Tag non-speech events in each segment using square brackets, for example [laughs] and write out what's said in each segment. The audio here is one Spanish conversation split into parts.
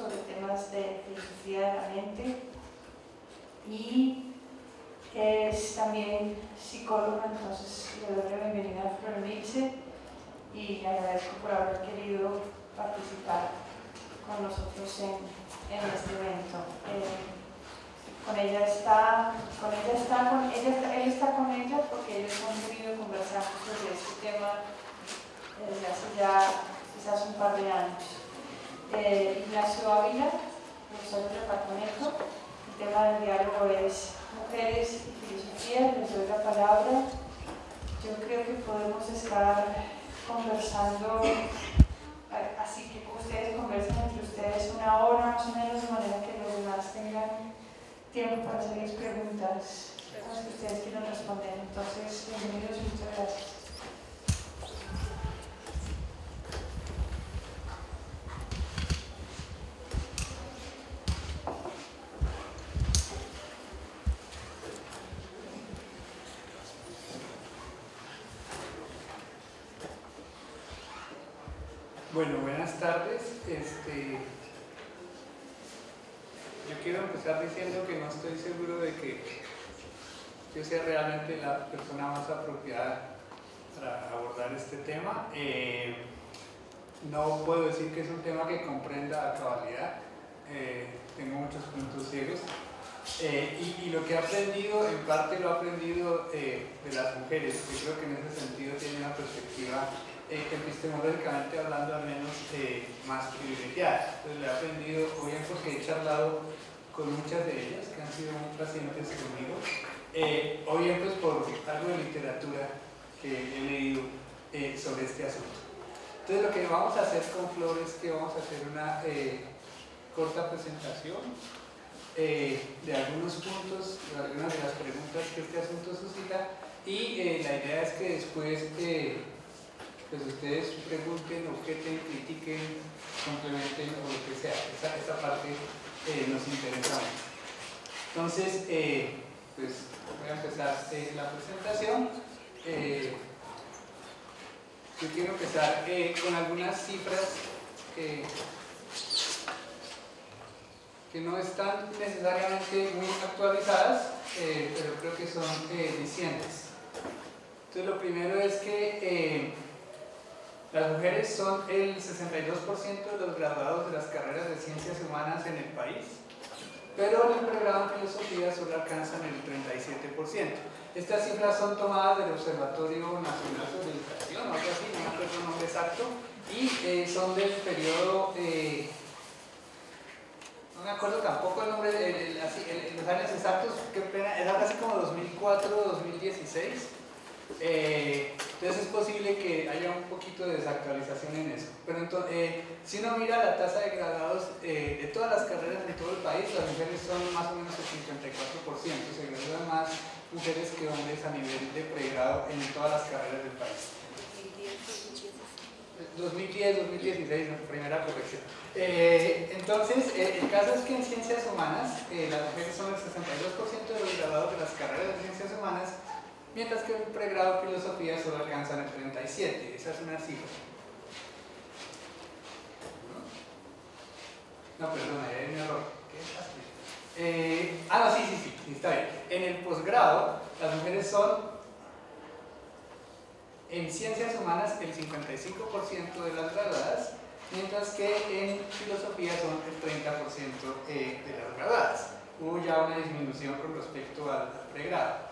sobre temas de filosofía de la mente y es también psicóloga, entonces le doy la bienvenida a Flor Milce y le agradezco por haber querido participar con nosotros en, en este evento. Eh, con ella está, con ella está, con ella está, él está con ella porque ellos han venido conversando sobre este tema desde hace ya quizás un par de años. Eh, Ignacio Ávila, profesor del departamento, el tema del diálogo es mujeres y filosofía, les doy la palabra. Yo creo que podemos estar conversando, así que ustedes conversen entre ustedes una hora más o menos, de manera que los demás tengan tiempo para hacerles preguntas, preguntas que ustedes quieran responder. Entonces, bienvenidos y muchas gracias. Bueno, buenas tardes. Este, yo quiero empezar diciendo que no estoy seguro de que yo sea realmente la persona más apropiada para abordar este tema. Eh, no puedo decir que es un tema que comprenda a cabalidad, eh, tengo muchos puntos ciegos. Eh, y, y, lo que he aprendido, en parte lo he aprendido de las mujeres, que creo que en ese sentido tiene una perspectiva epistemológicamente hablando al menos más privilegiada. Entonces lo he aprendido, bien porque he charlado con muchas de ellas que han sido muy pacientes conmigo, eh, bien pues por algo de literatura que he leído eh, sobre este asunto. Entonces lo que vamos a hacer con Flor es que vamos a hacer una eh, corta presentación de algunos puntos, de algunas de las preguntas que este asunto suscita y la idea es que después pues ustedes pregunten, objeten, critiquen, complementen o lo que sea. Esa, parte eh, nos interesa Entonces, eh, pues voy a empezar eh, la presentación. yo quiero empezar con algunas cifras que, que no están necesariamente muy actualizadas, pero creo que son dicientes. Entonces, lo primero es que las mujeres son el 62% de los graduados de las carreras de ciencias humanas en el país, pero en el pregrado en filosofía solo alcanzan el 37%. Estas cifras son tomadas del Observatorio Nacional sobre Educación, o algo así, no me acuerdo el nombre exacto, y eh, son del periodo, eh, no me acuerdo tampoco el nombre, de los años exactos, qué pena, era casi como 2004-2016 eh, entonces es posible que haya un poquito de desactualización en eso. Pero entonces, eh, si uno mira la tasa de graduados eh, de todas las carreras en todo el país, las mujeres son más o menos el 54%, se gradúan más mujeres que hombres a nivel de pregrado en todas las carreras del país. 2010, 2016, primera corrección. entonces, el caso es que en ciencias humanas, las mujeres son el 62% de los graduados de las carreras de ciencias humanas mientras que en pregrado filosofía solo alcanzan el 37, esa es una cifra. No, perdona, hay un error. Eh, ah, no, sí, sí, sí, está bien. En el posgrado, las mujeres son en ciencias humanas el 55% de las graduadas, mientras que en filosofía son el 30% eh, de las graduadas. Hubo ya una disminución con respecto al pregrado.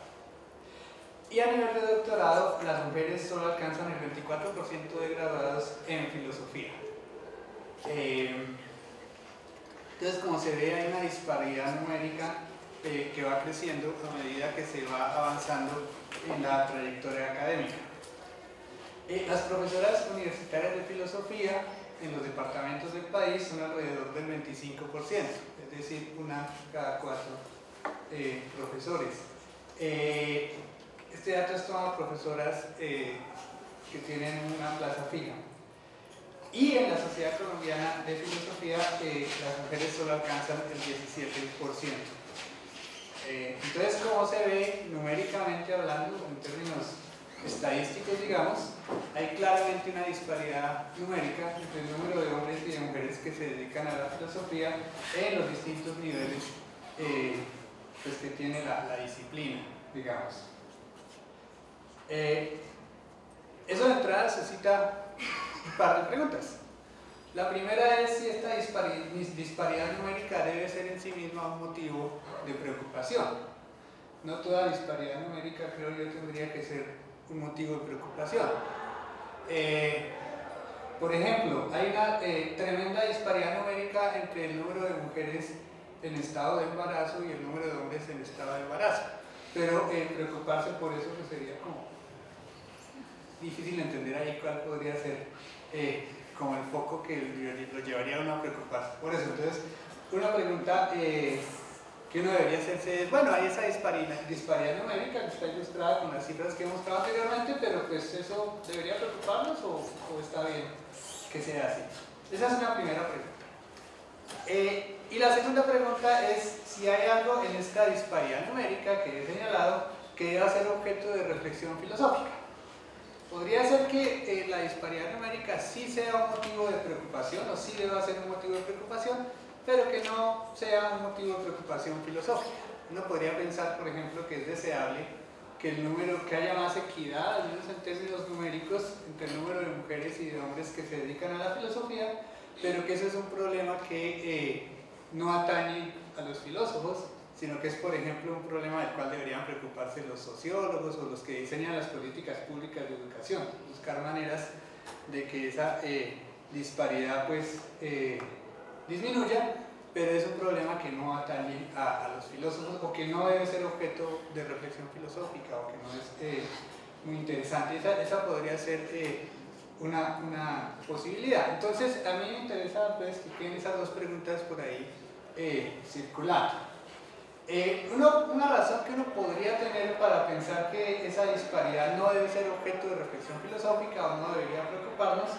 Y a nivel de doctorado, las mujeres solo alcanzan el 24% de graduados en filosofía. Eh, entonces, como se ve, hay una disparidad numérica eh, que va creciendo a medida que se va avanzando en la trayectoria académica. Eh, las profesoras universitarias de filosofía en los departamentos del país son alrededor del 25%, es decir, una cada cuatro eh, profesores. Este dato es tomado profesoras que tienen una plaza fija. Y en la Sociedad Colombiana de Filosofía las mujeres solo alcanzan el 17%. entonces, ¿cómo se ve numéricamente hablando en términos estadísticos, digamos, hay claramente una disparidad numérica entre el número de hombres y de mujeres que se dedican a la filosofía en los distintos niveles eh, pues, que tiene la, disciplina, digamos. Eh, eso de entrada necesita un par de preguntas. La primera es si esta disparidad numérica debe ser en sí misma un motivo de preocupación. No toda disparidad numérica, creo yo, tendría que ser un motivo de preocupación. Eh, por ejemplo, hay una eh, tremenda disparidad numérica entre el número de mujeres en estado de embarazo y el número de hombres en estado de embarazo. Pero eh, preocuparse por eso sería como difícil entender ahí cuál podría ser como el foco que lo llevaría a uno a preocuparse. Por eso, entonces, una pregunta que uno debería hacerse es, bueno, hay esa disparidad, numérica que está ilustrada con las cifras que hemos trabajado anteriormente, pero pues eso debería preocuparnos o, está bien que sea así. Esa es una primera pregunta. Eh, y la segunda pregunta es si hay algo en esta disparidad numérica que he señalado que deba ser objeto de reflexión filosófica. Podría ser que eh, la disparidad numérica sí sea un motivo de preocupación o sí deba ser un motivo de preocupación, pero que no sea un motivo de preocupación filosófica. Uno podría pensar, por ejemplo, que es deseable que el número, que haya más equidad, al menos en términos numéricos, entre el número de mujeres y de hombres que se dedican a la filosofía, pero que ese es un problema que eh, no atañe a los filósofos, sino que es, por ejemplo, un problema del cual deberían preocuparse los sociólogos o los que diseñan las políticas públicas de educación, buscar maneras de que esa eh, disparidad pues eh, disminuya, pero es un problema que no atañe a, los filósofos o que no debe ser objeto de reflexión filosófica o que no es eh, muy interesante. Esa, esa podría ser una, una, posibilidad. Entonces, a mí me interesa pues, que queden esas dos preguntas por ahí eh, una razón que uno podría tener para pensar que esa disparidad no debe ser objeto de reflexión filosófica o no debería preocuparnos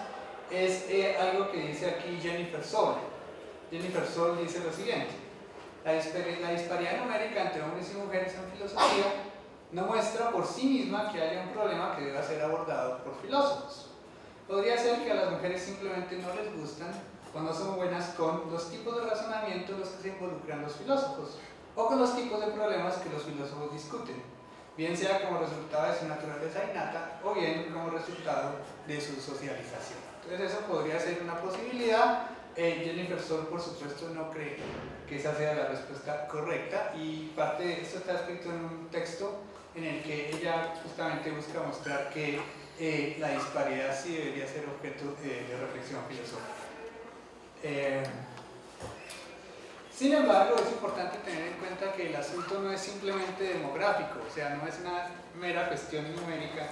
es algo que dice aquí Jennifer Soule Jennifer Sol dice lo siguiente, la, disparidad numérica entre hombres y mujeres en filosofía no muestra por sí misma que haya un problema que deba ser abordado por filósofos. Podría ser que a las mujeres simplemente no les gustan o no son buenas con los tipos de razonamiento en los que se involucran los filósofos o con los tipos de problemas que los filósofos discuten, bien sea como resultado de su naturaleza innata o bien como resultado de su socialización. Entonces eso podría ser una posibilidad eh, Jennifer Sol, por supuesto, no cree que esa sea la respuesta correcta y parte de esto está escrito en un texto en el que ella justamente busca mostrar que eh, la disparidad sí debería ser objeto eh, de reflexión filosófica. Sin embargo, es importante tener en cuenta que el asunto no es simplemente demográfico, o sea, no es una mera cuestión numérica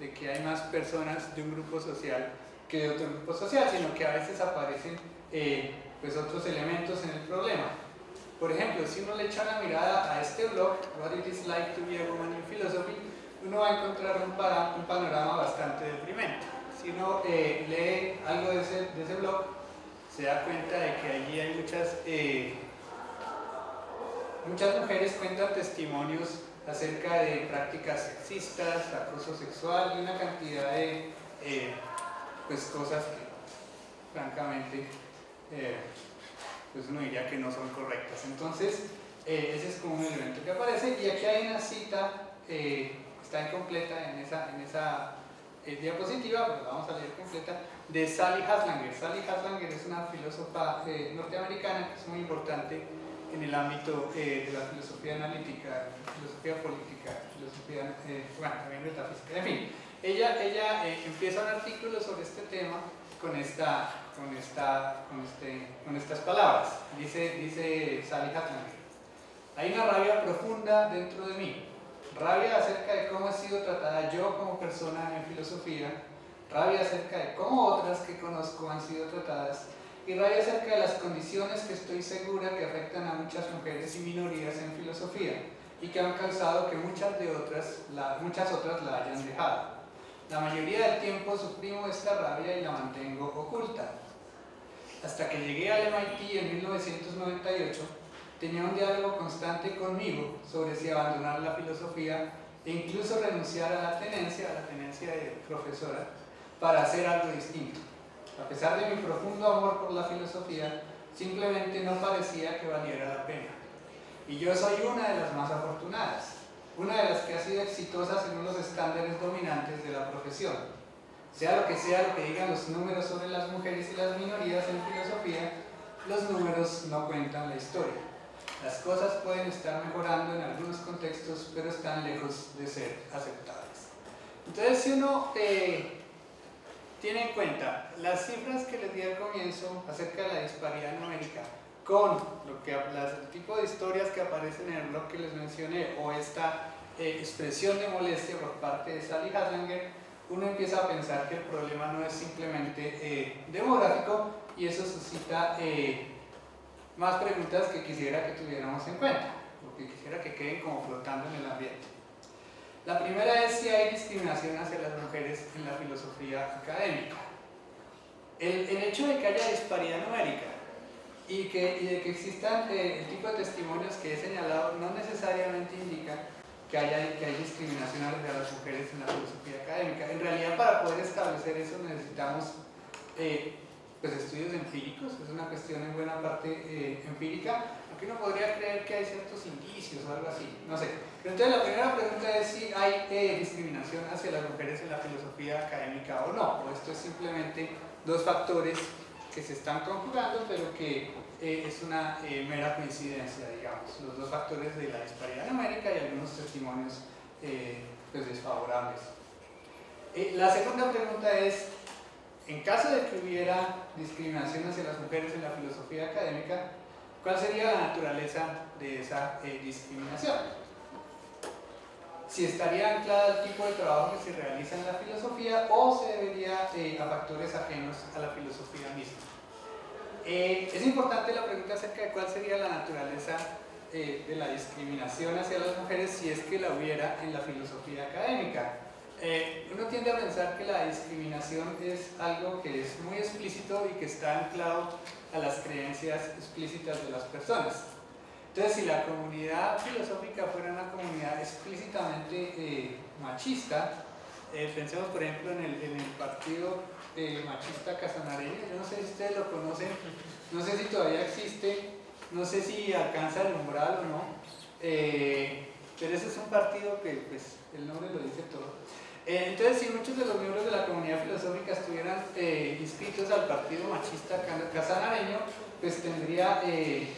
de que hay más personas de un grupo social que de otro grupo social, sino que a veces aparecen eh, pues otros elementos en el problema. Por ejemplo, si uno le echa una mirada a este blog, What It Is Like to Be a Woman in Philosophy, uno va a encontrar un, un panorama bastante deprimente. Si uno eh, lee algo de ese, de ese, blog, se da cuenta de que allí hay muchas, eh, muchas mujeres cuentan testimonios acerca de prácticas sexistas, acoso sexual y una cantidad de pues, cosas que francamente eh, pues uno diría que no son correctas. Entonces, eh, ese es como un elemento que aparece y aquí hay una cita, eh, está incompleta en esa, en esa diapositiva, pero la vamos a leer completa, de Sally Haslanger. Sally Haslanger es una filósofa norteamericana que es muy importante en el ámbito de la filosofía analítica, filosofía política, filosofía, bueno, también metafísica, en fin. Ella, ella empieza un artículo sobre este tema con, esta, con, esta, con, este, con estas palabras. Dice, dice Sally Hatton, hay una rabia profunda dentro de mí, rabia acerca de cómo he sido tratada yo como persona en filosofía, rabia acerca de cómo otras que conozco han sido tratadas y rabia acerca de las condiciones que estoy segura que afectan a muchas mujeres y minorías en filosofía y que han causado que muchas, de otras, muchas otras la hayan dejado. La mayoría del tiempo suprimo esta rabia y la mantengo oculta. Hasta que llegué al MIT en 1998, tenía un diálogo constante conmigo sobre si abandonar la filosofía e incluso renunciar a la tenencia, a la tenencia de profesora, para hacer algo distinto. A pesar de mi profundo amor por la filosofía, simplemente no parecía que valiera la pena. Y yo soy una de las más afortunadas, una de las que ha sido exitosa según los estándares dominantes de la profesión. Sea lo que sea lo que digan los números sobre las mujeres y las minorías en filosofía, los números no cuentan la historia. Las cosas pueden estar mejorando en algunos contextos, pero están lejos de ser aceptables. Entonces, si uno eh, tiene en cuenta las cifras que les di al comienzo acerca de la disparidad numérica, con lo que, el tipo de historias que aparecen en el blog que les mencioné, o esta eh, expresión de molestia por parte de Sally Haslanger, uno empieza a pensar que el problema no es simplemente eh, demográfico y eso suscita más preguntas que quisiera que tuviéramos en cuenta, o que quisiera que queden como flotando en el ambiente. La primera es si hay discriminación hacia las mujeres en la filosofía académica. El, el hecho de que haya disparidad numérica y, que, y de que existan eh, el tipo de testimonios que he señalado no necesariamente indica que haya que hay discriminación hacia las mujeres en la filosofía académica. En realidad, para poder establecer eso necesitamos eh, pues, estudios empíricos, es una cuestión en buena parte eh, empírica, aunque uno podría creer que hay ciertos indicios o algo así, no sé. Pero entonces la primera pregunta es si hay eh, discriminación hacia las mujeres en la filosofía académica o no, o esto es simplemente dos factores que se están conjugando, pero que eh, es una mera coincidencia, digamos, los dos factores de la disparidad numérica y algunos testimonios pues desfavorables. la segunda pregunta es, en caso de que hubiera discriminación hacia las mujeres en la filosofía académica, ¿cuál sería la naturaleza de esa eh, discriminación? Si estaría anclada al tipo de trabajo que se realiza en la filosofía o se debería eh, a factores ajenos a la filosofía misma. Eh, es importante la pregunta acerca de cuál sería la naturaleza de la discriminación hacia las mujeres si es que la hubiera en la filosofía académica. Eh, uno tiende a pensar que la discriminación es algo que es muy explícito y que está anclado a las creencias explícitas de las personas. Entonces, si la comunidad filosófica fuera una comunidad explícitamente eh, machista, eh, pensemos por ejemplo en el, en el partido machista casanareño, yo no sé si ustedes lo conocen, no sé si todavía existe, no sé si alcanza el umbral o no, pero ese es un partido que pues, el nombre lo dice todo. Eh, entonces, si muchos de los miembros de la comunidad filosófica estuvieran eh, inscritos al partido machista casanareño, pues tendría eh,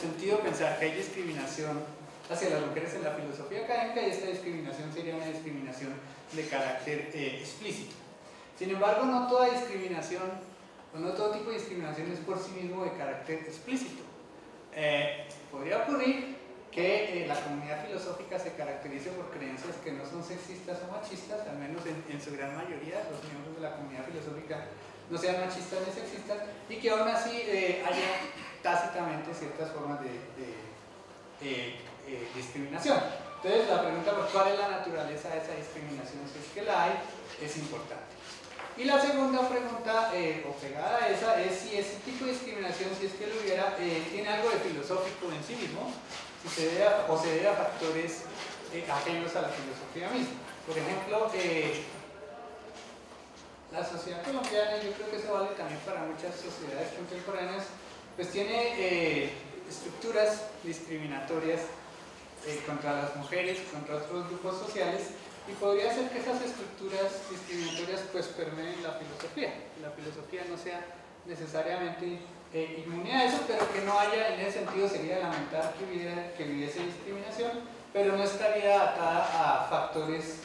sentido pensar que hay discriminación hacia las mujeres en la filosofía académica y esta discriminación sería una discriminación de carácter explícito. Sin embargo, no toda discriminación, o no todo tipo de discriminación es por sí mismo de carácter explícito. podría ocurrir que eh, la comunidad filosófica se caracterice por creencias que no son sexistas o machistas, al menos en, su gran mayoría, los miembros de la comunidad filosófica no sean machistas ni sexistas, y que aún así eh, haya tácitamente ciertas formas de, eh, discriminación. Entonces la pregunta por cuál es la naturaleza de esa discriminación, si es que la hay, es importante. Y la segunda pregunta, o pegada a esa, es si ese tipo de discriminación, si es que lo hubiera, tiene algo de filosófico en sí mismo, se debe o se debe a factores eh, ajenos a la filosofía misma. Por ejemplo, eh, la sociedad colombiana, yo creo que eso vale también para muchas sociedades contemporáneas, pues tiene eh, estructuras discriminatorias contra las mujeres, contra otros grupos sociales, y podría ser que esas estructuras discriminatorias pues permeen la filosofía, la filosofía no sea necesariamente eh, inmunidad a eso, pero que no haya, en ese sentido sería lamentar que, hubiera, que hubiese discriminación, pero no estaría atada a factores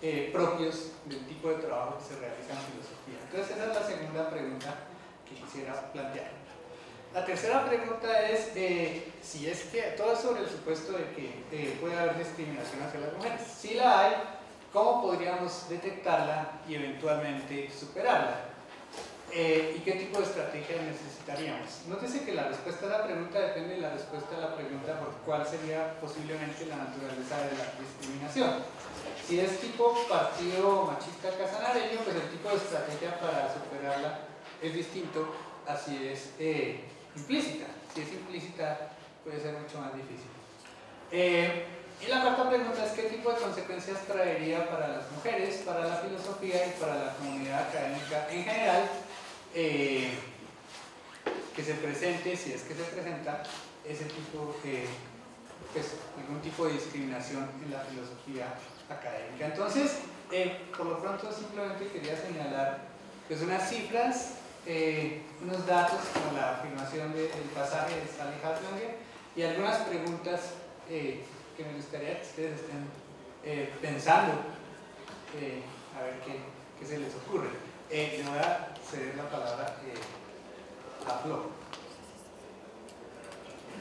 eh, propios del tipo de trabajo que se realiza en filosofía. Entonces esa es la segunda pregunta que quisiera plantear. La tercera pregunta es eh, si es que todo es sobre el supuesto de que puede haber discriminación hacia las mujeres. Si la hay, ¿cómo podríamos detectarla y eventualmente superarla? Eh, ¿Y qué tipo de estrategia necesitaríamos? Nótese que la respuesta a la pregunta depende de la respuesta a la pregunta por cuál sería posiblemente la naturaleza de la discriminación. Si es tipo partido machista casanareño, pues el tipo de estrategia para superarla es distinto a si es eh, implícita. Si es implícita puede ser mucho más difícil. Eh, y la cuarta pregunta es qué tipo de consecuencias traería para las mujeres, para la filosofía y para la comunidad académica en general eh, que se presente, si es que se presenta, ese tipo, de pues, algún tipo de discriminación en la filosofía académica. Entonces, eh, por lo pronto simplemente quería señalar pues, unas cifras, eh, unos datos como la afirmación del pasaje de Stanley Hartlanger y algunas preguntas que me gustaría que ustedes estén pensando, a ver qué, qué se les ocurre. le voy a ceder la palabra eh, Flor.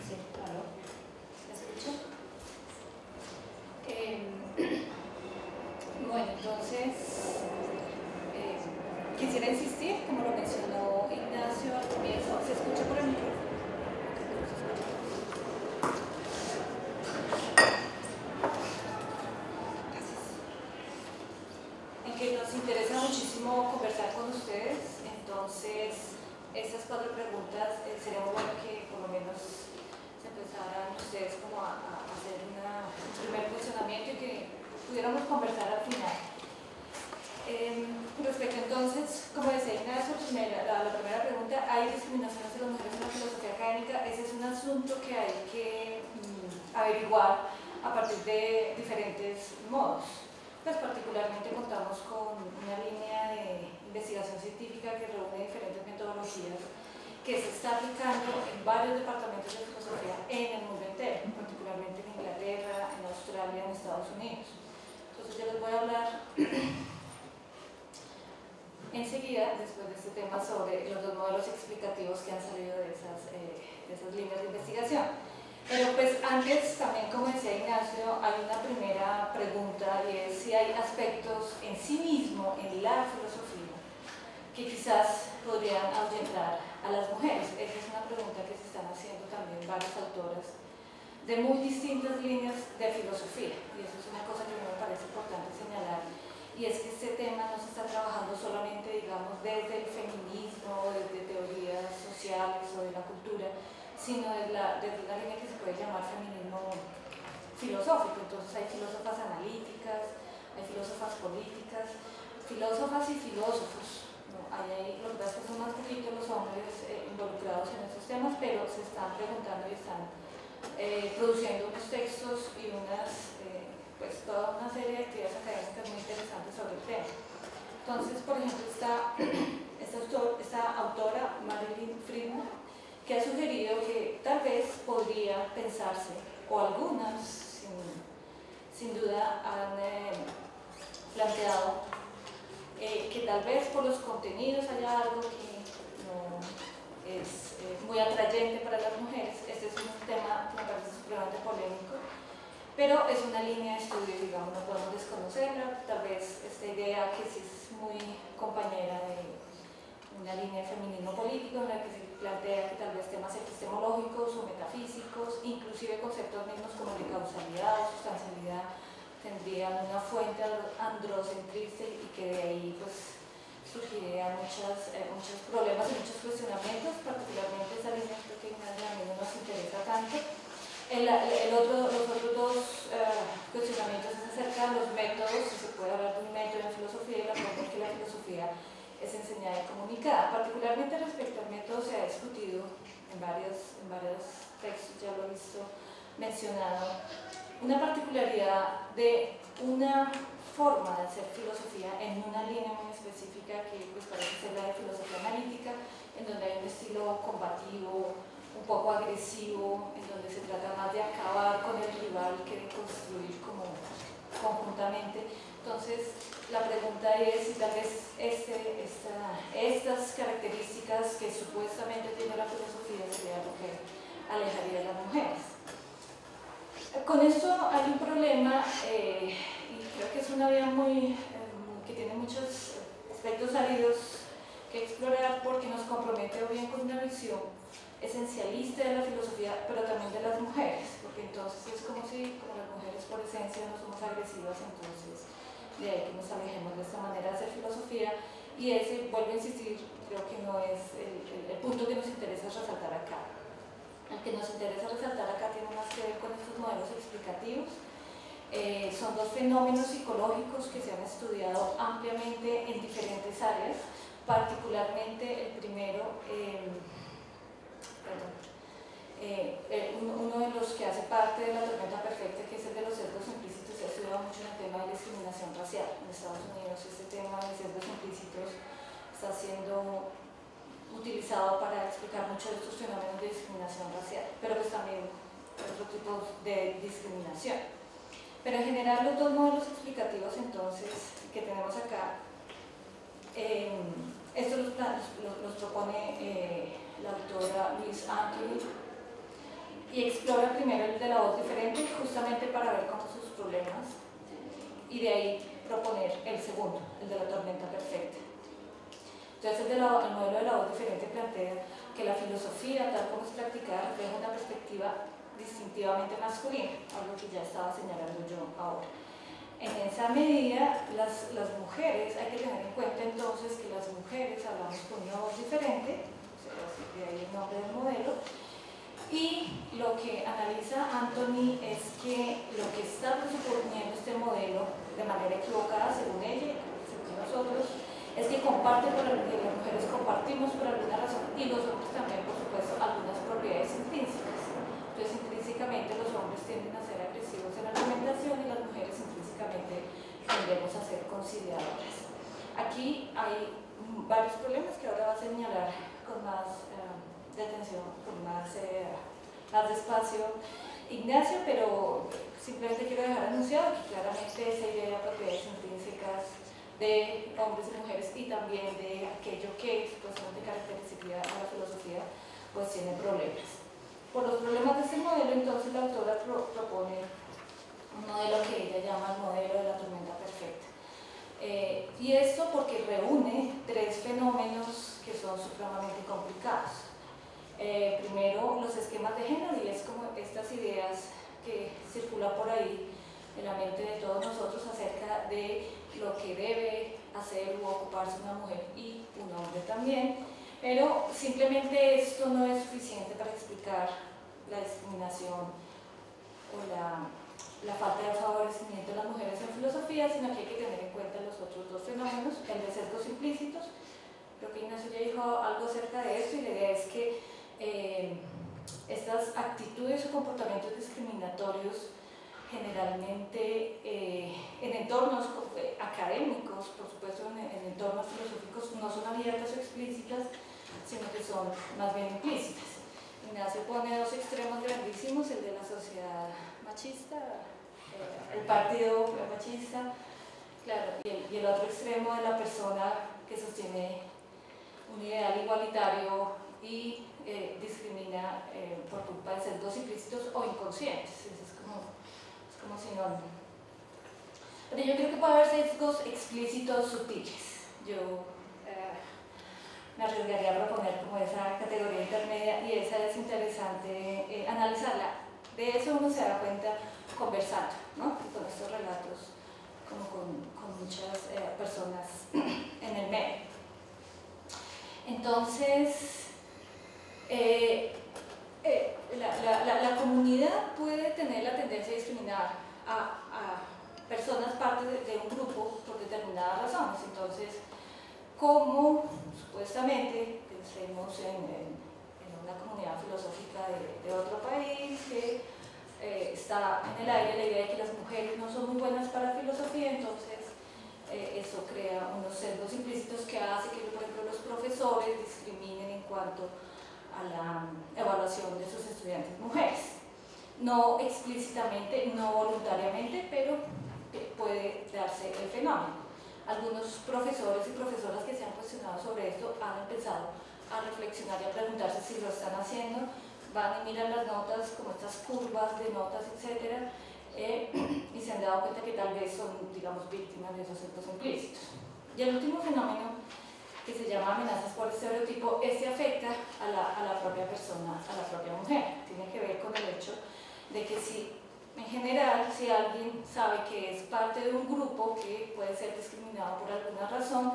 Sí, claro. ¿Me escucho? Eh, [clears throat] bueno, entonces eh, quisiera insistir, como lo mencionó Ignacio al comienzo, ¿se escucha por el micrófono? En que nos interesa muchísimo conversar con ustedes entonces, estas cuatro preguntas eh, sería bueno que por lo menos se empezaran ustedes como a, hacer un primer cuestionamiento y que pudiéramos conversar al final. Em, respecto entonces, como decía Ignacio, la, la, primera pregunta, ¿hay discriminación hacia las mujeres en la filosofía académica? Ese es un asunto que hay que mm, averiguar a partir de diferentes modos. Pues particularmente contamos con una línea de investigación científica que reúne diferentes metodologías que se está aplicando en varios departamentos de filosofía en el mundo entero, particularmente en Inglaterra, en Australia, en Estados Unidos. Entonces yo les voy a hablar enseguida, después de este tema, sobre los dos modelos explicativos que han salido de esas, eh, de esas líneas de investigación. Pero pues antes, también como decía Ignacio, hay una primera pregunta y es si hay aspectos en sí mismo, en la filosofía, que quizás podrían ahuyentar a las mujeres? Esa es una pregunta que se están haciendo también varias autoras de muy distintas líneas de filosofía. Y eso es una cosa que me parece importante señalar. Y es que este tema no se está trabajando solamente digamos desde el feminismo, desde teorías sociales o de la cultura sino desde, la, desde una línea que se puede llamar feminismo filosófico. Entonces hay filósofas analíticas, hay filósofas políticas filósofas y filósofos hay, lo son más poquitos los hombres eh, involucrados en estos temas, pero se están preguntando y están eh, produciendo unos textos y unas, eh, pues toda una serie de actividades académicas muy interesantes sobre el tema. Entonces, por ejemplo, está [clears throat] esta, autora, Marilyn Friedman, que ha sugerido que tal vez podría pensarse, o algunas, sin duda, han planteado eh, que tal vez por los contenidos haya algo que no es eh, muy atrayente para las mujeres. Este es un tema que me parece supremamente polémico, pero es una línea de estudio, digamos, no podemos desconocerla. Tal vez esta idea que sí es muy compañera de una línea de feminismo político en la que se plantea que tal vez temas epistemológicos o metafísicos, inclusive conceptos mismos como de causalidad o sustancialidad, tendrían una fuente androcentrista y que de ahí pues surgirían muchas, eh, muchos problemas y muchos cuestionamientos, particularmente esa línea que a mí no nos interesa tanto. El, el otro, los otros dos uh, cuestionamientos es acerca de los métodos, si se puede hablar de un método en filosofía y la forma en que la filosofía es enseñada y comunicada. Particularmente respecto al método se ha discutido en varios, en varios textos, ya lo he visto mencionado, una particularidad de una forma de hacer filosofía en una línea muy específica que pues, parece ser la de filosofía analítica, en donde hay un estilo combativo, un poco agresivo, en donde se trata más de acabar con el rival que de construir como conjuntamente. Entonces, la pregunta es si tal vez este, estas características que supuestamente tiene la filosofía sería lo que alejaría a las mujeres. Con esto hay un problema eh, creo que es una vía muy, eh, que tiene muchos aspectos áridos que explorar porque nos compromete bien con una visión esencialista de la filosofía, pero también de las mujeres, porque entonces es como si, como las mujeres por esencia no somos agresivas, entonces de ahí que nos alejemos de esta manera de hacer filosofía, y ese, vuelvo a insistir, creo que no es el, el punto que nos interesa resaltar acá. El que nos interesa resaltar acá tiene más que ver con estos modelos explicativos, eh, son dos fenómenos psicológicos que se han estudiado ampliamente en diferentes áreas, particularmente el primero, eh, eh, uno, de los que hace parte de la tormenta perfecta, que es el de los sesgos implícitos, se ha estudiado mucho en el tema de discriminación racial. En Estados Unidos este tema de sesgos implícitos está siendo utilizado para explicar muchos de estos fenómenos de discriminación racial, pero pues también otros tipos de discriminación. Pero en general los dos modelos explicativos entonces que tenemos acá, eh, estos los, propone eh, la autora Luis Anthony y explora primero el de la voz diferente justamente para ver cómo sus problemas y de ahí proponer el segundo, el de la tormenta perfecta. Entonces el, modelo de la voz diferente plantea que la filosofía tal como es practicada refleja una perspectiva distintivamente masculina, algo que ya estaba señalando yo ahora. En esa medida, las, las, mujeres, hay que tener en cuenta entonces que las mujeres hablamos con una voz diferente, de ahí el nombre del modelo, y lo que analiza Anthony es que lo que está presuponiendo este modelo de manera equivocada, según ella, según nosotros, es que comparten por las mujeres compartimos por alguna razón y los hombres también, por supuesto, algunas propiedades intrínsecas. Entonces, intrínsecamente los hombres tienden a ser agresivos en la alimentación y las mujeres intrínsecamente tendemos a ser conciliadoras. Aquí hay varios problemas que ahora va a señalar con más eh, detención, con más, eh, despacio Ignacio, pero simplemente quiero dejar anunciado que claramente esa idea de propiedades intrínsecas de hombres y mujeres y también de aquello que supuestamente caracterizaría a la filosofía, pues tiene problemas. Por los problemas de este modelo, entonces la autora propone un modelo que ella llama el modelo de la tormenta perfecta. Eh, y esto porque reúne tres fenómenos que son supremamente complicados. Eh, primero, los esquemas de género, y es como estas ideas que circulan por ahí en la mente de todos nosotros acerca de lo que debe hacer o ocuparse una mujer y un hombre también pero simplemente esto no es suficiente para explicar la discriminación o la, la falta de favorecimiento de las mujeres en filosofía, sino que hay que tener en cuenta los otros dos fenómenos, el de sesgos implícitos. Creo que Ignacio ya dijo algo acerca de esto y la idea es que eh, estas actitudes o comportamientos discriminatorios generalmente eh, en entornos eh, académicos, por supuesto en, en, entornos filosóficos, no son abiertas o explícitas, sino que son más bien implícitas. Ignacio pone dos extremos grandísimos, el de la sociedad machista, eh, el partido machista, claro, y el, otro extremo de la persona que sostiene un ideal igualitario y discrimina por culpa de ser dos implícitos o inconscientes. Eso es como, es como sinónimo. Pero yo creo que puede haber sesgos explícitos sutiles. Yo me arriesgaría a proponer como esa categoría intermedia y esa es interesante eh, analizarla. De eso uno se da cuenta conversando, ¿no? con estos relatos, como con, con muchas eh, personas [clears throat] en el medio. Entonces, eh, la, la, la, puede tener la tendencia a discriminar a, personas parte de, un grupo por determinadas razones. Entonces, como supuestamente pensemos en, una comunidad filosófica de, otro país que eh, está en el aire la idea de que las mujeres no son muy buenas para filosofía, entonces eh, eso crea unos sesgos implícitos que hace que, por ejemplo, los profesores discriminen en cuanto a la evaluación de sus estudiantes mujeres. No explícitamente, no voluntariamente, pero puede darse el fenómeno algunos profesores y profesoras que se han cuestionado sobre esto han empezado a reflexionar y a preguntarse si lo están haciendo, van y miran las notas como estas curvas de notas, etcétera, eh, y se han dado cuenta que tal vez son, digamos, víctimas de esos actos implícitos. Y el último fenómeno que se llama amenazas por estereotipo, este afecta a la, a la propia persona, a la propia mujer. Tiene que ver con el hecho de que si en general, si alguien sabe que es parte de un grupo que puede ser discriminado por alguna razón,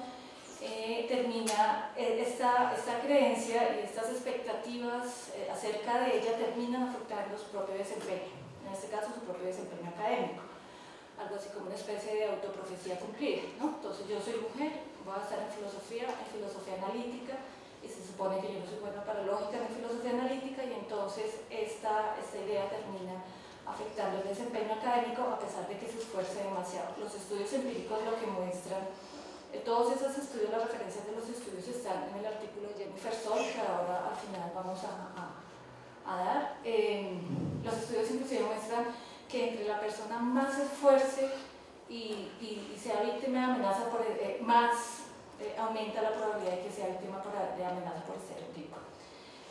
eh, termina, eh, esta, esta, creencia y estas expectativas eh, acerca de ella terminan afectando su propio desempeño, en este caso su propio desempeño académico, algo así como una especie de autoprofecía cumplida. ¿no? Entonces yo soy mujer, voy a estar en filosofía, en filosofía analítica, supone que yo no soy buena para lógica en filosofía analítica, y entonces esta, esta idea termina afectando el desempeño académico a pesar de que se esfuerce demasiado. Los estudios empíricos lo que muestran eh, todos esos estudios, las referencias de los estudios están en el artículo de Jennifer Sol, que ahora al final vamos a, a, dar. Eh, los estudios inclusive muestran que entre la persona más esfuerce y, y, sea víctima de amenaza, por, eh, más aumenta la probabilidad de que sea víctima de amenaza por estereotipo.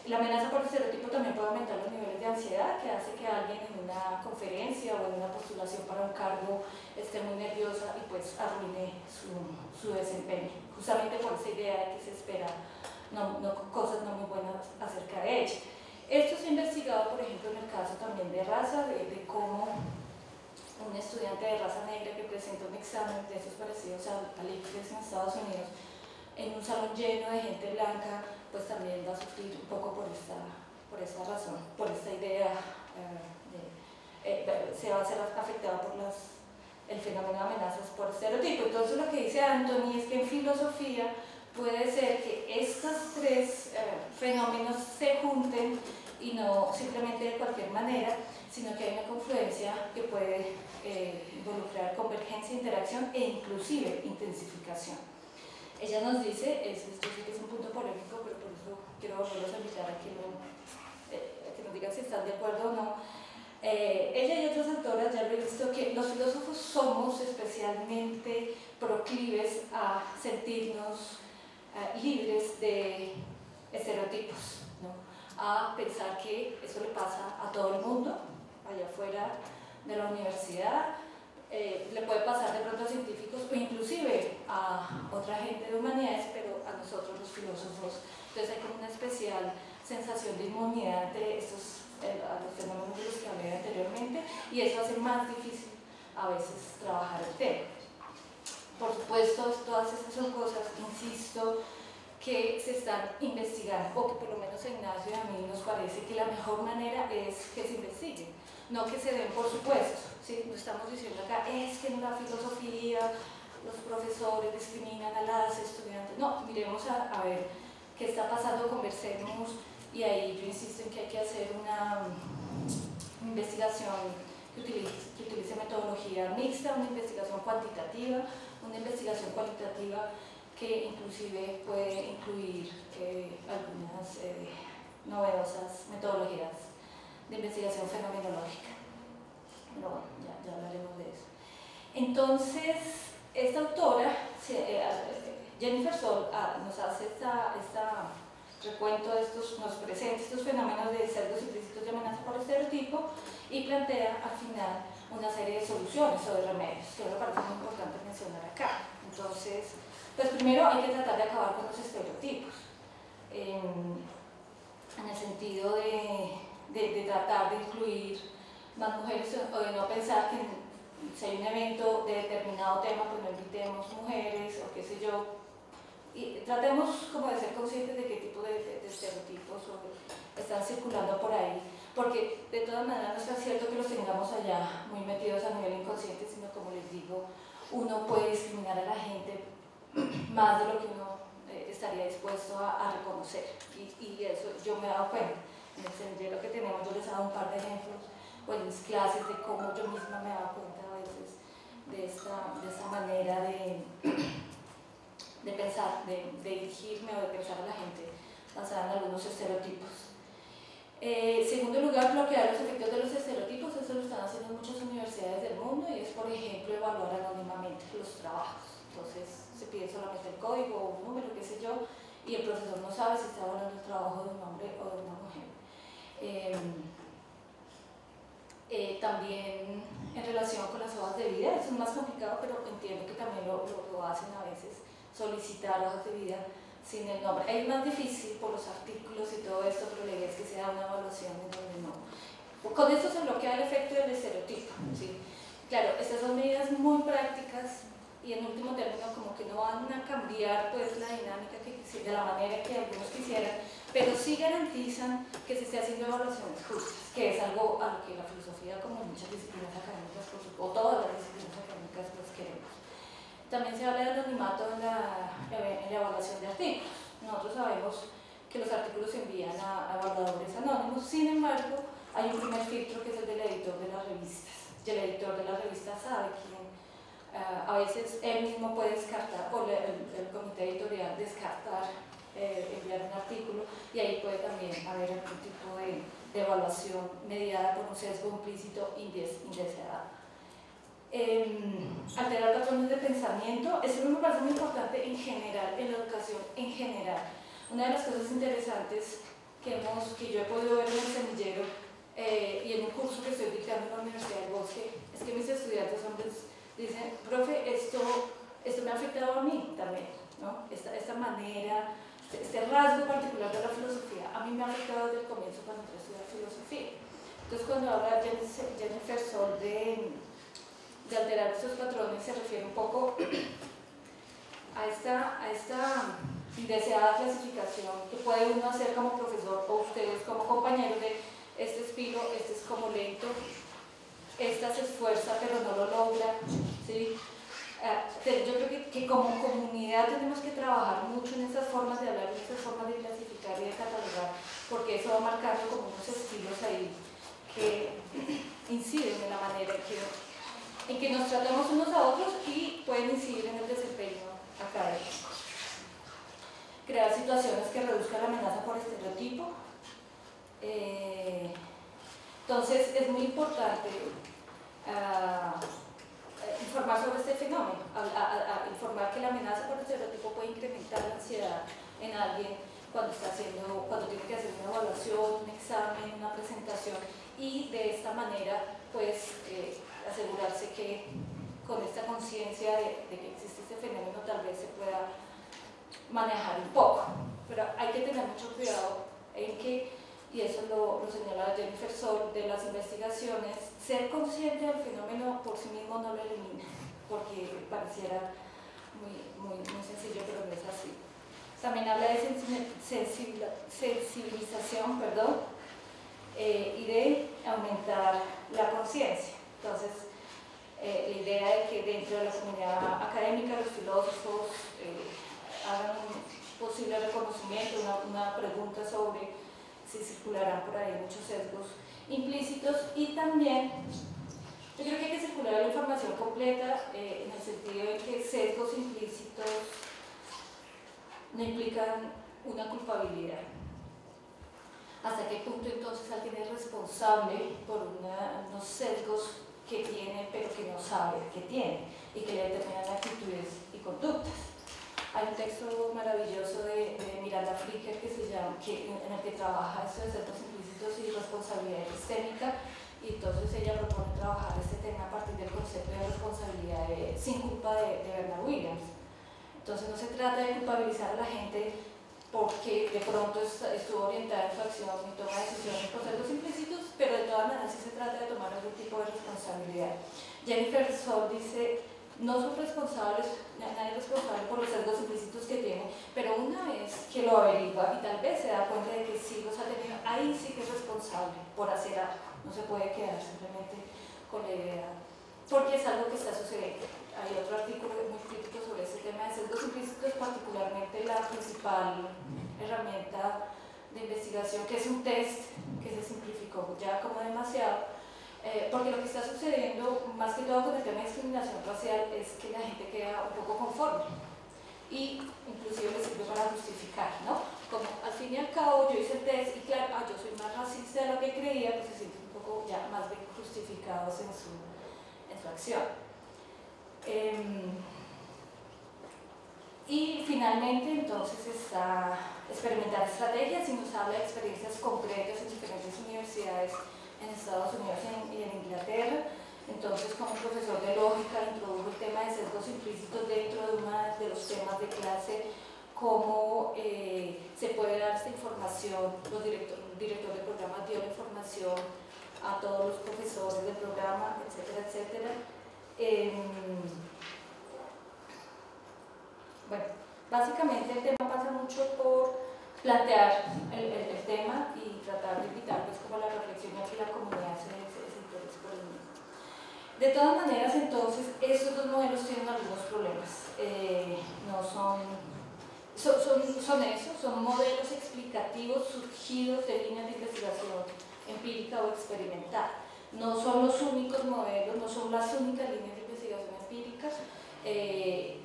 La amenaza por estereotipo también puede aumentar los niveles de ansiedad, que hace que alguien en una conferencia o en una postulación para un cargo esté muy nerviosa y pues arruine su, su desempeño, justamente por esa idea de que se espera no, no, cosas no muy buenas acerca de ella. Esto se ha investigado, por ejemplo, en el caso también de raza, de, de cómo un estudiante de raza negra que presenta un examen de esos parecidos al, al ICFES en Estados Unidos, en un salón lleno de gente blanca, pues también va a sufrir un poco por esta, por esta razón, por esta idea eh, de, eh, se va a ser afectado por las, el fenómeno de amenazas por estereotipo. Entonces lo que dice Anthony es que en filosofía puede ser que estos tres eh, fenómenos se junten y no simplemente de cualquier manera, sino que hay una confluencia que puede involucrar convergencia, interacción e inclusive intensificación. Ella nos dice, esto sí que es un punto polémico, pero quiero volverlos a invitar a que, eh, que nos digan si están de acuerdo o no. Eh, ella y otras autoras ya he visto que los filósofos somos especialmente proclives a sentirnos eh, libres de estereotipos, ¿no? A pensar que eso le pasa a todo el mundo, allá afuera de la universidad, le puede pasar de pronto a científicos o inclusive a otra gente de humanidades, pero a nosotros los filósofos entonces hay como una especial sensación de inmunidad ante estos, eh, a los fenómenos de los que hablé anteriormente y eso hace más difícil a veces trabajar el tema. Por supuesto, todas estas son cosas, insisto, que se están investigando, o que por lo menos a Ignacio y a mí nos parece que la mejor manera es que se investiguen, no que se den por supuesto. ¿sí? No estamos diciendo acá, es que en la filosofía los profesores discriminan a las estudiantes. No, miremos a, a ver qué está pasando, conversemos y ahí yo insisto en que hay que hacer una, investigación que utilice, metodología mixta, una investigación cuantitativa, una investigación cualitativa que inclusive puede incluir eh, algunas eh, novedosas metodologías de investigación fenomenológica. Pero bueno, ya, ya hablaremos de eso. Entonces, esta autora, eh, Jennifer Sol ah, nos hace esta, esta recuento de estos, nos presenta estos fenómenos de cerdos implícitos de amenaza por estereotipo y plantea al final una serie de soluciones o de remedios, que me parece muy importante mencionar acá. Entonces, pues primero hay que tratar de acabar con los estereotipos, en, el sentido de, de, tratar de incluir más mujeres o de no pensar que si hay un evento de determinado tema, pues no invitemos mujeres o qué sé yo, y tratemos como de ser conscientes de qué tipo de, estereotipos están circulando por ahí, porque de todas maneras no está cierto que los tengamos allá muy metidos a nivel inconsciente, sino como les digo, uno puede discriminar a la gente más de lo que uno eh, estaría dispuesto a, reconocer, y, y, eso yo me he dado cuenta. En el semillero que tenemos, yo les he dado un par de ejemplos, o en mis clases, de cómo yo misma me he dado cuenta a veces de esta, de esta manera de [clears throat] de pensar, de, dirigirme o de pensar a la gente basada en algunos estereotipos. Eh, segundo lugar, bloquear los efectos de los estereotipos, eso lo están haciendo muchas universidades del mundo y es, por ejemplo, evaluar anónimamente los trabajos. Entonces, se pide solamente el código o un número, qué sé yo, y el profesor no sabe si está evaluando el trabajo de un hombre o de una mujer. Eh, Eh, también en relación con las hojas de vida, eso es más complicado, pero entiendo que también lo, lo, hacen a veces, solicitar hojas de vida sin el nombre. Es más difícil por los artículos y todo esto, pero la idea es que sea una evaluación en donde no. Con esto se bloquea el efecto del estereotipo. ¿sí? Claro, estas son medidas muy prácticas y en último término como que no van a cambiar pues la dinámica que, de la manera que algunos quisieran, pero sí garantizan que se esté haciendo evaluaciones justas, que es algo a lo que la filosofía, como muchas disciplinas académicas, o todas las disciplinas académicas, pues queremos. También se habla de anonimato en la, en la evaluación de artículos. Nosotros sabemos que los artículos se envían a, evaluadores anónimos, sin embargo, hay un primer filtro que es el del editor de las revistas. Y el editor de la revista sabe quién, uh, a veces él mismo puede descartar, o el, el comité editorial descartar eh, enviar un artículo y ahí puede también haber algún tipo de, evaluación mediada por un sesgo implícito indeseado. Eh, alterar patrones de pensamiento, eso me parece muy importante en general, en la educación en general. Una de las cosas interesantes que, hemos, que yo he podido ver en el semillero eh, y en un curso que estoy dictando en la Universidad del Bosque, es que mis estudiantes hombres dicen, profe, esto, esto me ha afectado a mí también, ¿no? esta, esta manera este rasgo particular de la filosofía a mí me ha afectado desde el comienzo cuando entré a estudiar filosofía. Entonces cuando habla Jennifer Sol de, de alterar estos patrones se refiere un poco a esta, a esta indeseada clasificación que puede uno hacer como profesor o ustedes como compañeros de este espiro, este es como lento, esta se esfuerza pero no lo logra, ¿sí? Eh, yo creo que, como comunidad tenemos que trabajar mucho en esas formas de hablar, en esas formas de clasificar y de catalogar, porque eso va marcando como unos estilos ahí que [clears throat] inciden en la manera en que, nos tratamos unos a otros y pueden incidir en el desempeño académico. Crear situaciones que reduzcan la amenaza por estereotipo. Eh, entonces es muy importante uh, informar sobre este fenómeno, informar que la amenaza por estereotipo puede incrementar la ansiedad en alguien cuando está haciendo, cuando tiene que hacer una evaluación, un examen, una presentación y de esta manera pues eh, asegurarse que con esta conciencia de, que existe este fenómeno tal vez se pueda manejar un poco. Pero hay que tener mucho cuidado en que y eso lo, lo señala Jennifer Sol de las investigaciones, ser consciente del fenómeno por sí mismo no lo elimina, porque pareciera muy, muy, muy sencillo, pero no es así. También habla de sensibilización perdón, eh, y de aumentar la conciencia. Entonces, eh, la idea de que dentro de la comunidad académica los filósofos eh, hagan un posible reconocimiento, una, una pregunta sobre si circularán por ahí muchos sesgos implícitos y también yo creo que hay que circular la información completa eh, en el sentido de que sesgos implícitos no implican una culpabilidad. ¿Hasta qué punto entonces alguien es responsable por unos sesgos que tiene pero que no sabe que tiene y que le determinan actitudes y conductas? Hay un texto maravilloso de, Miranda Fricker que se llama, que, en el que trabaja esto de centros implícitos y responsabilidad sistémica y entonces ella propone trabajar este tema a partir del concepto de responsabilidad sin culpa de, de Bernard Williams. Entonces no se trata de culpabilizar a la gente porque de pronto estuvo orientada en su acción y toma decisiones por conceptos implícitos, pero de todas maneras sí se trata de tomar algún tipo de responsabilidad. Jennifer Sol dice no son responsables, nadie es responsable por los sesgos implícitos que tiene, pero una vez que lo averigua y tal vez se da cuenta de que sí los ha tenido, ahí sí que es responsable por hacer algo, no se puede quedar simplemente con la idea, porque es algo que está sucediendo. Hay otro artículo muy crítico sobre este tema de sesgos implícitos, particularmente la principal herramienta de investigación, que es un test que se simplificó ya como demasiado, eh, porque lo que está sucediendo, más que todo con el tema de discriminación racial, es que la gente queda un poco conforme y inclusive le sirve para justificar, ¿no? Como al fin y al cabo yo hice el test y claro, ah, yo soy más racista de lo que creía, pues se sienten un poco ya más bien justificados en su, en su acción. Em, y finalmente entonces está experimentar estrategias y nos habla de experiencias concretas en diferentes universidades en Estados Unidos y en Inglaterra. Entonces, como profesor de lógica, introdujo el tema de sesgos implícitos dentro de uno de los temas de clase, cómo eh, se puede dar esta información, los directores director de programa dio la información a todos los profesores del programa, etcétera, etcétera. Em, bueno, básicamente el tema pasa mucho por plantear el, tema y tratar de invitar pues, como la reflexión y que la comunidad se, se, interese por el mismo. De todas maneras, entonces, estos dos modelos tienen algunos problemas. Eh, no son son, son, son eso, son modelos explicativos surgidos de líneas de investigación empírica o experimental. No son los únicos modelos, no son las únicas líneas de investigación empíricas eh,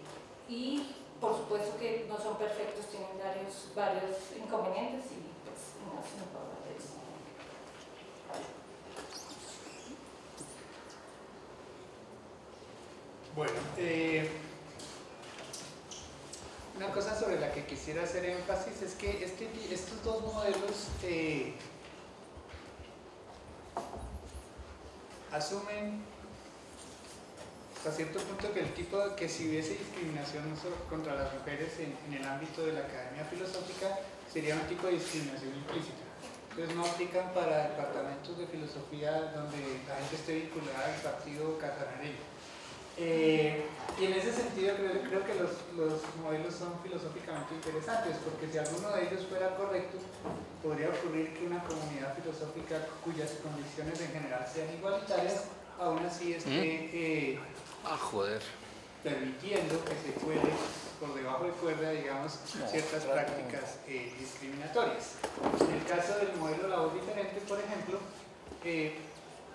y por supuesto que no son perfectos, tienen varios, varios inconvenientes y pues no se nos de eso. Bueno, eh, una cosa sobre la que quisiera hacer énfasis es que este, estos dos modelos eh, asumen hasta cierto punto que el tipo de, que si hubiese discriminación contra las mujeres en, en, el ámbito de la academia filosófica sería un tipo de discriminación implícita. Entonces no aplican para departamentos de filosofía donde la gente esté vinculada al partido casanarello eh, y en ese sentido creo, creo que los, los, modelos son filosóficamente interesantes, porque si alguno de ellos fuera correcto, podría ocurrir que una comunidad filosófica cuyas condiciones en general sean igualitarias, aún así esté ah, joder. permitiendo que se puede por debajo de cuerda, digamos, ciertas prácticas eh, discriminatorias. En el caso del modelo la voz diferente, por ejemplo,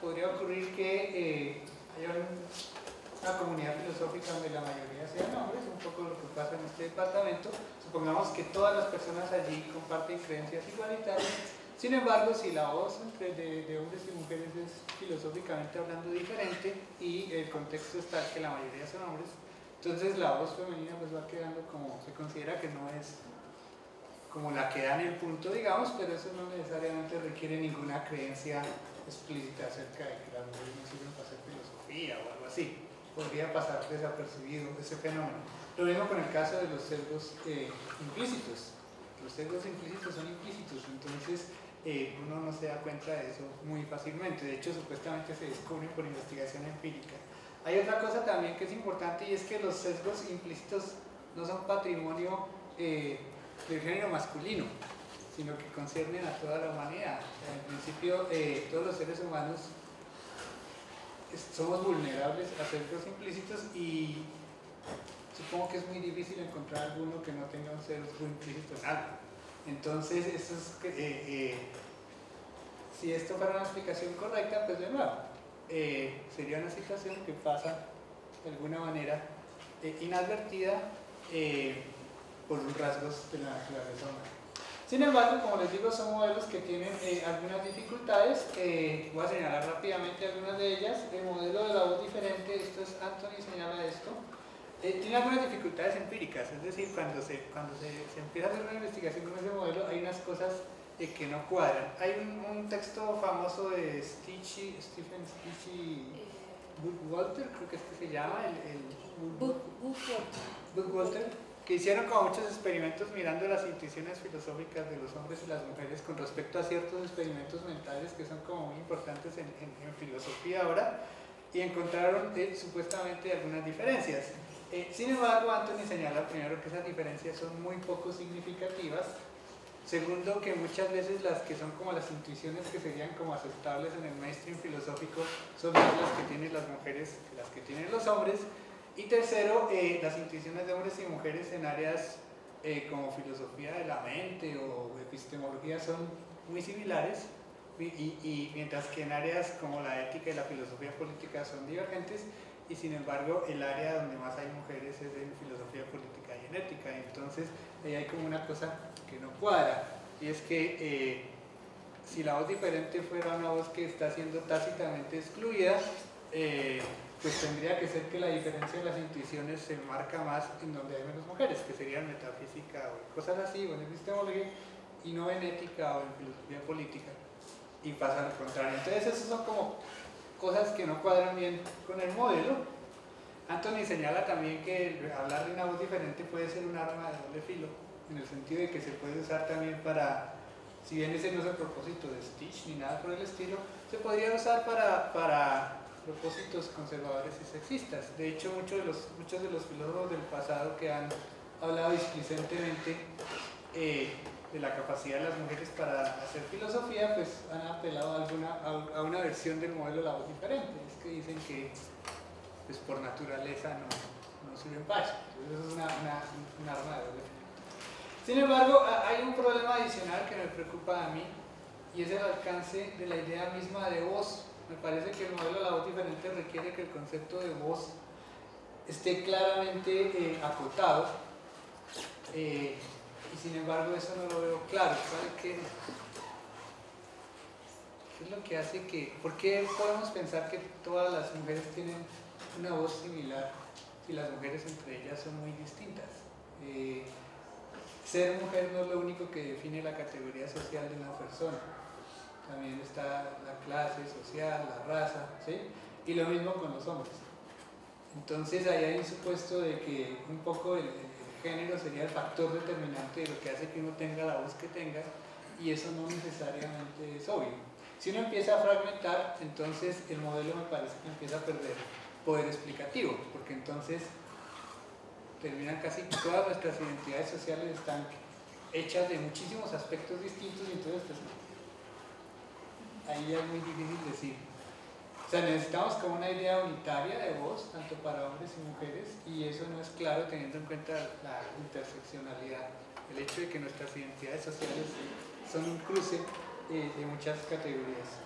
podría ocurrir que haya un una comunidad filosófica donde la mayoría sean hombres, un poco lo que pasa en este departamento. Supongamos que todas las personas allí comparten creencias igualitarias. Sin embargo, si la voz entre de, hombres y mujeres es filosóficamente hablando diferente y el contexto es tal que la mayoría son hombres, entonces la voz femenina pues va quedando como se considera que no es como la que da en el punto, digamos, pero eso no necesariamente requiere ninguna creencia explícita acerca de que las mujeres no sirven para hacer filosofía o algo así podría pasar desapercibido ese fenómeno. Lo mismo con el caso de los sesgos eh, implícitos. Los sesgos implícitos son implícitos, entonces eh, uno no se da cuenta de eso muy fácilmente. De hecho, supuestamente se descubren por investigación empírica. Hay otra cosa también que es importante y es que los sesgos implícitos no son patrimonio eh, del género masculino, sino que conciernen a toda la humanidad. En principio, todos los seres humanos somos vulnerables a sesgos implícitos y supongo que es muy difícil encontrar alguno que no tenga un sesgo implícito en algo. Entonces, eh, eh, si esto fuera una explicación correcta, pues de nuevo, eh, sería una situación que pasa de alguna manera inadvertida por rasgos de la naturaleza humana. Sin embargo, como les digo, son modelos que tienen algunas dificultades. Voy a señalar rápidamente algunas de ellas. El modelo de la voz diferente, esto es Anthony señala esto, eh, tiene algunas dificultades empíricas. Es decir, cuando, se, cuando se, empieza a hacer una investigación con ese modelo, hay unas cosas que no cuadran. Hay un, texto famoso de Stitchy, Stephen Stitchy Walter, creo que es que se llama, el, el Walter que hicieron como muchos experimentos mirando las intuiciones filosóficas de los hombres y las mujeres con respecto a ciertos experimentos mentales que son como muy importantes en, filosofía ahora y encontraron eh, supuestamente algunas diferencias. Eh, sin embargo, Anthony señala primero que esas diferencias son muy poco significativas. Segundo, que muchas veces las que son como las intuiciones que serían como aceptables en el mainstream filosófico son más las que tienen las mujeres que las que tienen los hombres. Y tercero, eh, las intuiciones de hombres y mujeres en áreas eh, como filosofía de la mente o epistemología son muy similares, y, mientras que en áreas como la ética y la filosofía política son divergentes, y sin embargo el área donde más hay mujeres es en filosofía política y en ética. Entonces ahí hay como una cosa que no cuadra, y es que eh, si la voz diferente fuera una voz que está siendo tácitamente excluida, pues tendría que ser que la diferencia de las intuiciones se marca más en donde hay menos mujeres, que serían metafísica o cosas así, o en epistemología, y no en ética o en filosofía política. y pasa lo contrario. Entonces esas son como cosas que no cuadran bien con el modelo. Anthony señala también que hablar de una voz diferente puede ser un arma de doble filo, en el sentido de que se puede usar también para, si bien ese no es el propósito de Stitch ni nada por el estilo, se podría usar para, para propósitos conservadores y sexistas. De hecho, muchos de, los, muchos de los filósofos del pasado que han hablado displicentemente eh, de la capacidad de las mujeres para hacer filosofía, pues han apelado a, una versión del modelo de la voz diferente. Es que dicen que pues, por naturaleza no, no sirven para eso. Entonces es una, una, un arma de doble Sin embargo, hay un problema adicional que me preocupa a mí y es el alcance de la idea misma de voz. Me parece que el modelo de la voz diferente requiere que el concepto de voz esté claramente eh, acotado. Eh, y sin embargo eso no lo veo claro. qué? ¿Qué es lo que hace que... ¿Por qué podemos pensar que todas las mujeres tienen una voz similar si las mujeres entre ellas son muy distintas? Eh, ser mujer no es lo único que define la categoría social de una persona. También está la clase social, la raza, ¿sí? Y lo mismo con los hombres. Entonces ahí hay un supuesto de que un poco el género sería el factor determinante de lo que hace que uno tenga la voz que tenga y eso no necesariamente es obvio. Si uno empieza a fragmentar, entonces el modelo me parece que empieza a perder poder explicativo, porque entonces terminan casi todas nuestras identidades sociales están hechas de muchísimos aspectos distintos y entonces pues, ahí es muy difícil decir o sea, necesitamos como una idea unitaria de voz, tanto para hombres y mujeres, y eso no es claro teniendo en cuenta la interseccionalidad, el hecho de que nuestras identidades sociales son un cruce de, muchas categorías.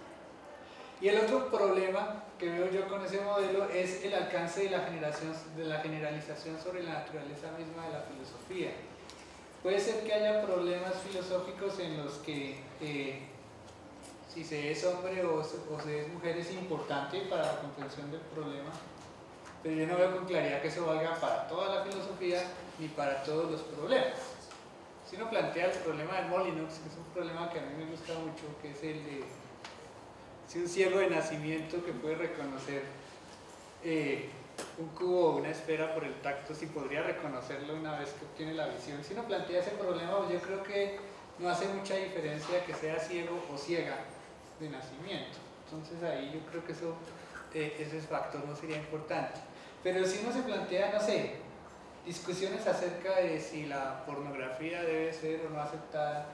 Y el otro problema que veo yo con ese modelo es el alcance de la, generación, de la generalización sobre la naturaleza misma de la filosofía. Puede ser que haya problemas filosóficos en los que eh, si se es hombre o, se es mujer es importante para la comprensión del problema, pero yo no veo con claridad que eso valga para toda la filosofía ni para todos los problemas. Si uno plantea el problema del Molinox, que es un problema que a mí me gusta mucho, que es el de si un ciego de nacimiento que puede reconocer eh, un cubo o una esfera por el tacto, si podría reconocerlo una vez que obtiene la visión. Si uno plantea ese problema, yo creo que no hace mucha diferencia que sea ciego o ciega de nacimiento. Entonces ahí yo creo que eso, eh, ese factor no sería importante. Pero si uno se plantea, no sé, discusiones acerca de si la pornografía debe ser o no aceptada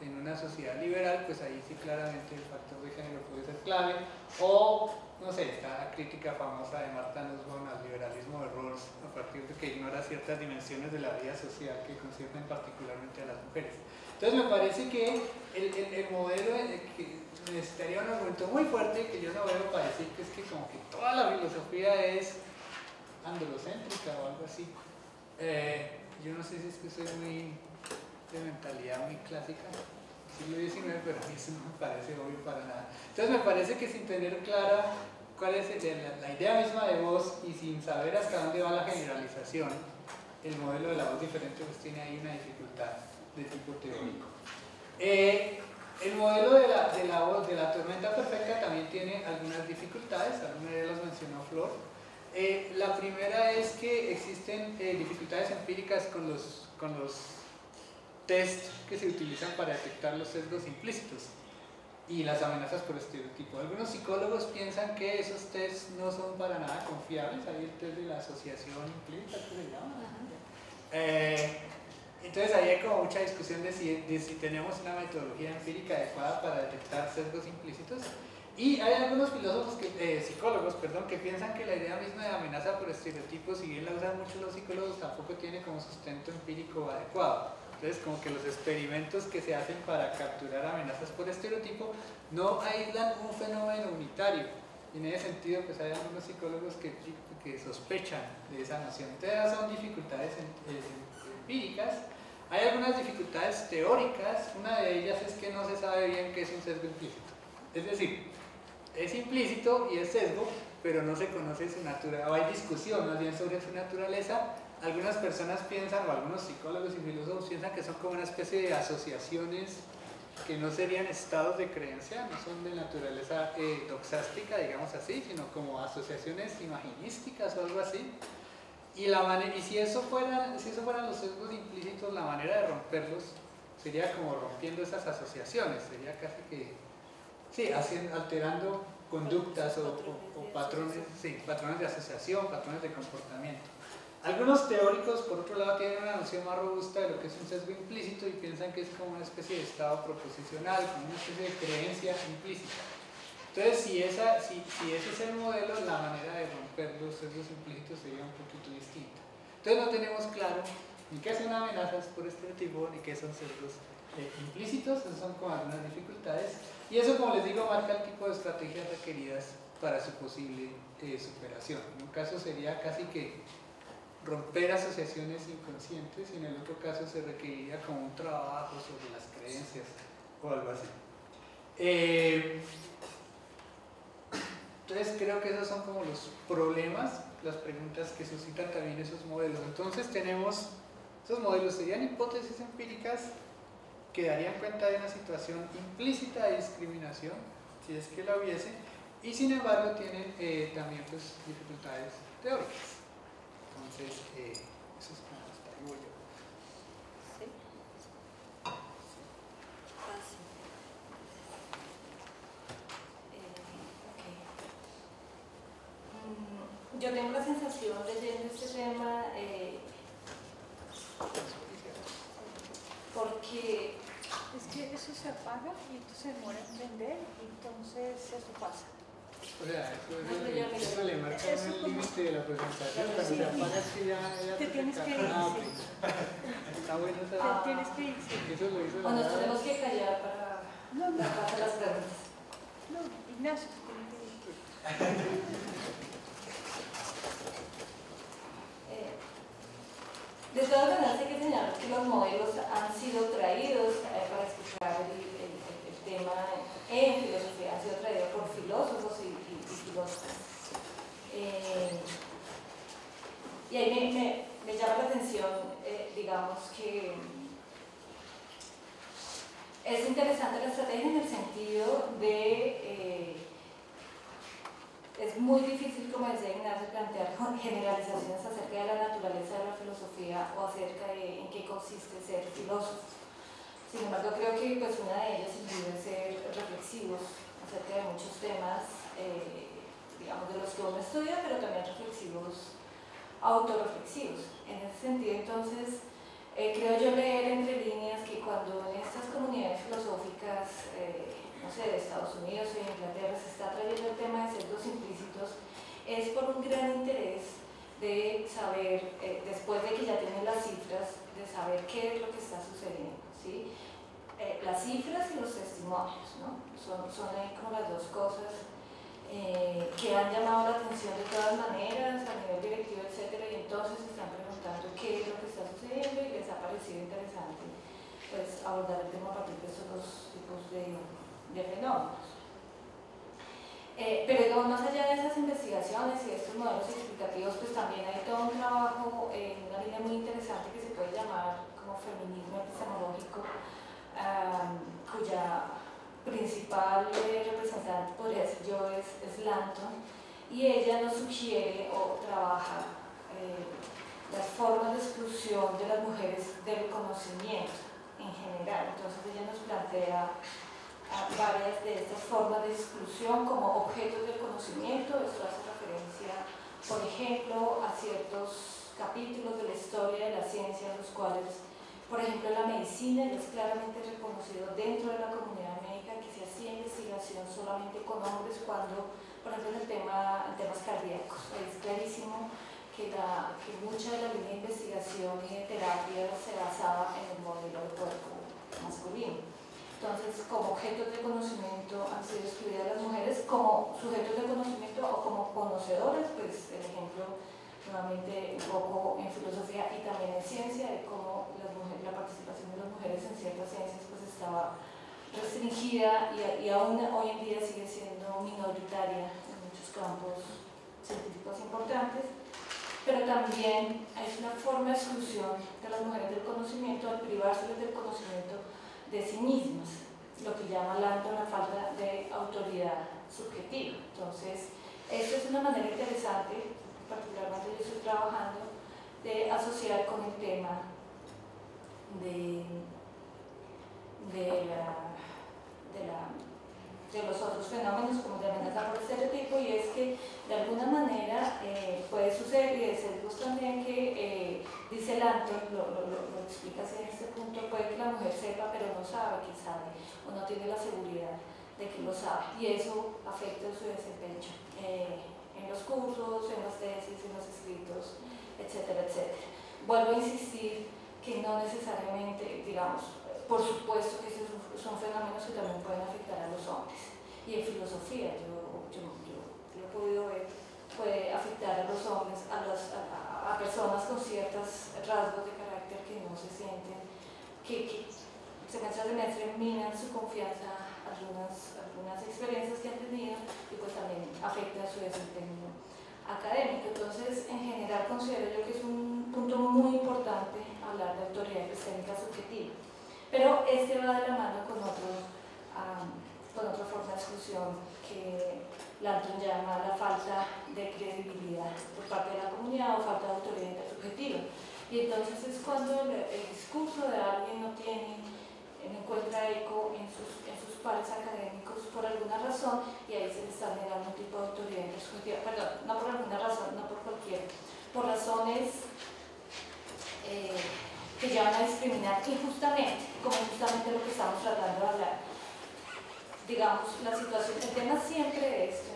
en una sociedad liberal, pues ahí sí claramente el factor de género puede ser clave. O, no sé, está la crítica famosa de Marta Nussbaum al liberalismo de Rawls, a partir de que ignora ciertas dimensiones de la vida social que conciernen particularmente a las mujeres. Entonces me parece que el, el, el modelo necesitaría un argumento muy fuerte que yo no veo para decir que es que como que toda la filosofía es androcéntrica o algo así. Eh, yo no sé si es que soy muy de mentalidad muy clásica, siglo XIX, pero a mí eso no me parece obvio para nada. Entonces me parece que sin tener clara cuál es la, idea misma de voz y sin saber hasta dónde va la generalización, el modelo de la voz diferente pues tiene ahí una dificultad de tipo teórico. Eh, el modelo de la, de la, de la tormenta perfecta también tiene algunas dificultades, algunas de las mencionó Flor. Eh, la primera es que existen eh, dificultades empíricas con los, con los test que se utilizan para detectar los sesgos implícitos y las amenazas por estereotipo. Algunos psicólogos piensan que esos tests no son para nada confiables, hay el test de la asociación implícita, ¿qué se llama? Eh, entonces hay como mucha discusión de si, tenemos una metodología empírica adecuada para detectar sesgos implícitos. Y hay algunos filósofos, que, eh, psicólogos, perdón, que piensan que la idea misma de amenaza por estereotipos, si bien la usan mucho los psicólogos, tampoco tiene como sustento empírico adecuado. Entonces, como que los experimentos que se hacen para capturar amenazas por estereotipo no aíslan un fenómeno unitario. Y en ese sentido, pues hay algunos psicólogos que, que sospechan de esa noción. Entonces, son dificultades empíricas hay algunas dificultades teóricas, una de ellas es que no se sabe bien qué es un sesgo implícito. Es decir, es implícito y es sesgo, pero no se conoce su naturaleza, o hay discusión más bien sobre su naturaleza. Algunas personas piensan, o algunos psicólogos y filósofos piensan que son como una especie de asociaciones que no serían estados de creencia, no son de naturaleza eh, doxástica, digamos así, sino como asociaciones imaginísticas o algo así. Y, la y si, eso fuera, si eso fueran los sesgos implícitos, la manera de romperlos sería como rompiendo esas asociaciones, sería casi que, sí, haciendo, alterando conductas o, patrones, sí, patrones de asociación, patrones de comportamiento. Algunos teóricos, por otro lado, tienen una noción más robusta de lo que es un sesgo implícito y piensan que es como una especie de estado proposicional, como una especie de creencia implícita. Entonces, si, esa, si, si ese es el modelo, la manera de romper los sesgos implícitos sería un poquito distinta. Entonces, no tenemos claro ni qué son amenazas por este tipo, ni qué son sesgos eh, implícitos, esos son como algunas dificultades. Y eso, como les digo, marca el tipo de estrategias requeridas para su posible eh, superación. En un caso sería casi que romper asociaciones inconscientes y en el otro caso se requeriría como un trabajo sobre las creencias o algo así. Eh, entonces creo que esos son como los problemas, las preguntas que suscitan también esos modelos. Entonces tenemos, esos modelos serían hipótesis empíricas que darían cuenta de una situación implícita de discriminación, si es que la hubiese, y sin embargo tienen eh, también pues, dificultades teóricas. Entonces, eh, eso es como ahí voy yo. ¿Sí? Mm, yo tengo la sensación leyendo este tema eh, porque es que eso se apaga y entonces se demora en vender y entonces eso pasa. O sea, eso, le marca el límite de la presentación, cuando se apaga es que ya, ya te tienes que ir. Ah, Está bueno Te tienes que ir. Eso lo hizo o nos tenemos que callar para, no, no. hacer las preguntas. No, Ignacio tiene que ir. [laughs] Eh, de todas maneras hay que señalar que los modelos han sido traídos eh, para explicar el, tema en filosofía, han sido traídos por filósofos y eh, y ahí me, llama la atención, eh, digamos, que es interesante la estrategia en el sentido de, es muy difícil, como decía Ignacio, plantear [laughs] generalizaciones acerca de la naturaleza de la filosofía o acerca de en qué consiste ser filósofo. Sin embargo, creo que pues, una de ellas incluye ser reflexivos acerca de muchos temas digamos, de los que uno estudia, pero también reflexivos, autorreflexivos. En ese sentido, entonces, eh, creo yo leer entre líneas que cuando en estas comunidades filosóficas, eh, no sé, de Estados Unidos o de Inglaterra, se está trayendo el tema de sesgos implícitos, es por un gran interés de saber, eh, después de que ya tienen las cifras, de saber qué es lo que está sucediendo. ¿sí? las cifras y los testimonios, ¿no? Son, ahí como las dos cosas eh, que han llamado la atención de todas maneras a nivel directivo, etcétera, y entonces están preguntando qué es lo que está sucediendo y les ha parecido interesante pues, abordar el tema a partir de estos dos tipos de, fenómenos. Eh, pero más allá de esas investigaciones y estos modelos explicativos, pues también hay todo un trabajo en una línea muy interesante que se puede llamar como feminismo epistemológico, cuya principal representante, podría decir yo, es, es Lanton, y ella nos sugiere o trabaja eh, las formas de exclusión de las mujeres del conocimiento en general. Entonces ella nos plantea varias de estas formas de exclusión como objetos del conocimiento. Esto hace referencia, por ejemplo, a ciertos capítulos de la historia de la ciencia en los cuales, por ejemplo, la medicina es claramente reconocido dentro de la comunidad investigación solamente con hombres cuando, por ejemplo, en, el tema, en temas cardíacos. Es clarísimo que, la, que mucha de la línea investigación y de terapia se basaba en el modelo del cuerpo masculino. Entonces, como objetos de conocimiento han sido excluidas las mujeres, como sujetos de conocimiento o como conocedores, pues el ejemplo nuevamente un poco en filosofía y también en ciencia, de cómo las mujeres, la participación de las mujeres en ciertas ciencias pues estaba restringida y, aún hoy en día sigue siendo minoritaria en muchos campos científicos importantes, pero también es una forma de exclusión de las mujeres del conocimiento al privárseles del conocimiento de sí mismas. lo que llama Lanto la falta de autoridad subjetiva. Entonces, esto es una manera interesante, particularmente yo estoy trabajando, de asociar con el tema de, de, de la de los otros fenómenos como de amenaza por estereotipo y es que de alguna manera eh, puede suceder y decimos también que eh, dice Lanton, lo, lo, lo, explica así en este punto, puede que la mujer sepa pero no sabe que sabe o no tiene la seguridad de que lo sabe y eso afecta su desempeño eh, en los cursos, en las tesis, en los escritos, etcétera, etcétera. Vuelvo a insistir que no necesariamente, digamos, por supuesto que son fenómenos que también pueden afectar a los hombres. Y en filosofía, yo, yo, yo, he podido ver, puede afectar a los hombres, a, los, a, personas con ciertos rasgos de carácter que no se sienten, que, que semestralmente minan su confianza algunas, algunas experiencias que han tenido y pues también afecta su desempeño académico. Entonces, en general considero yo que es un punto muy importante hablar de autoridad epistémica subjetiva. Pero este va de la mano con, otro, con otra forma de exclusión que Lanton llama la falta de credibilidad por parte de la comunidad o falta de autoridad intersubjetiva. Y entonces es cuando el, discurso de alguien no tiene, no encuentra eco en sus, en sus pares académicos por alguna razón y ahí se le está negando un tipo de autoridad intersubjetiva. Perdón, no por alguna razón, no por cualquier, por razones eh, que llevan a discriminar injustamente, como justamente lo que estamos tratando de hablar. Digamos, la situación, el tema siempre es, no sé si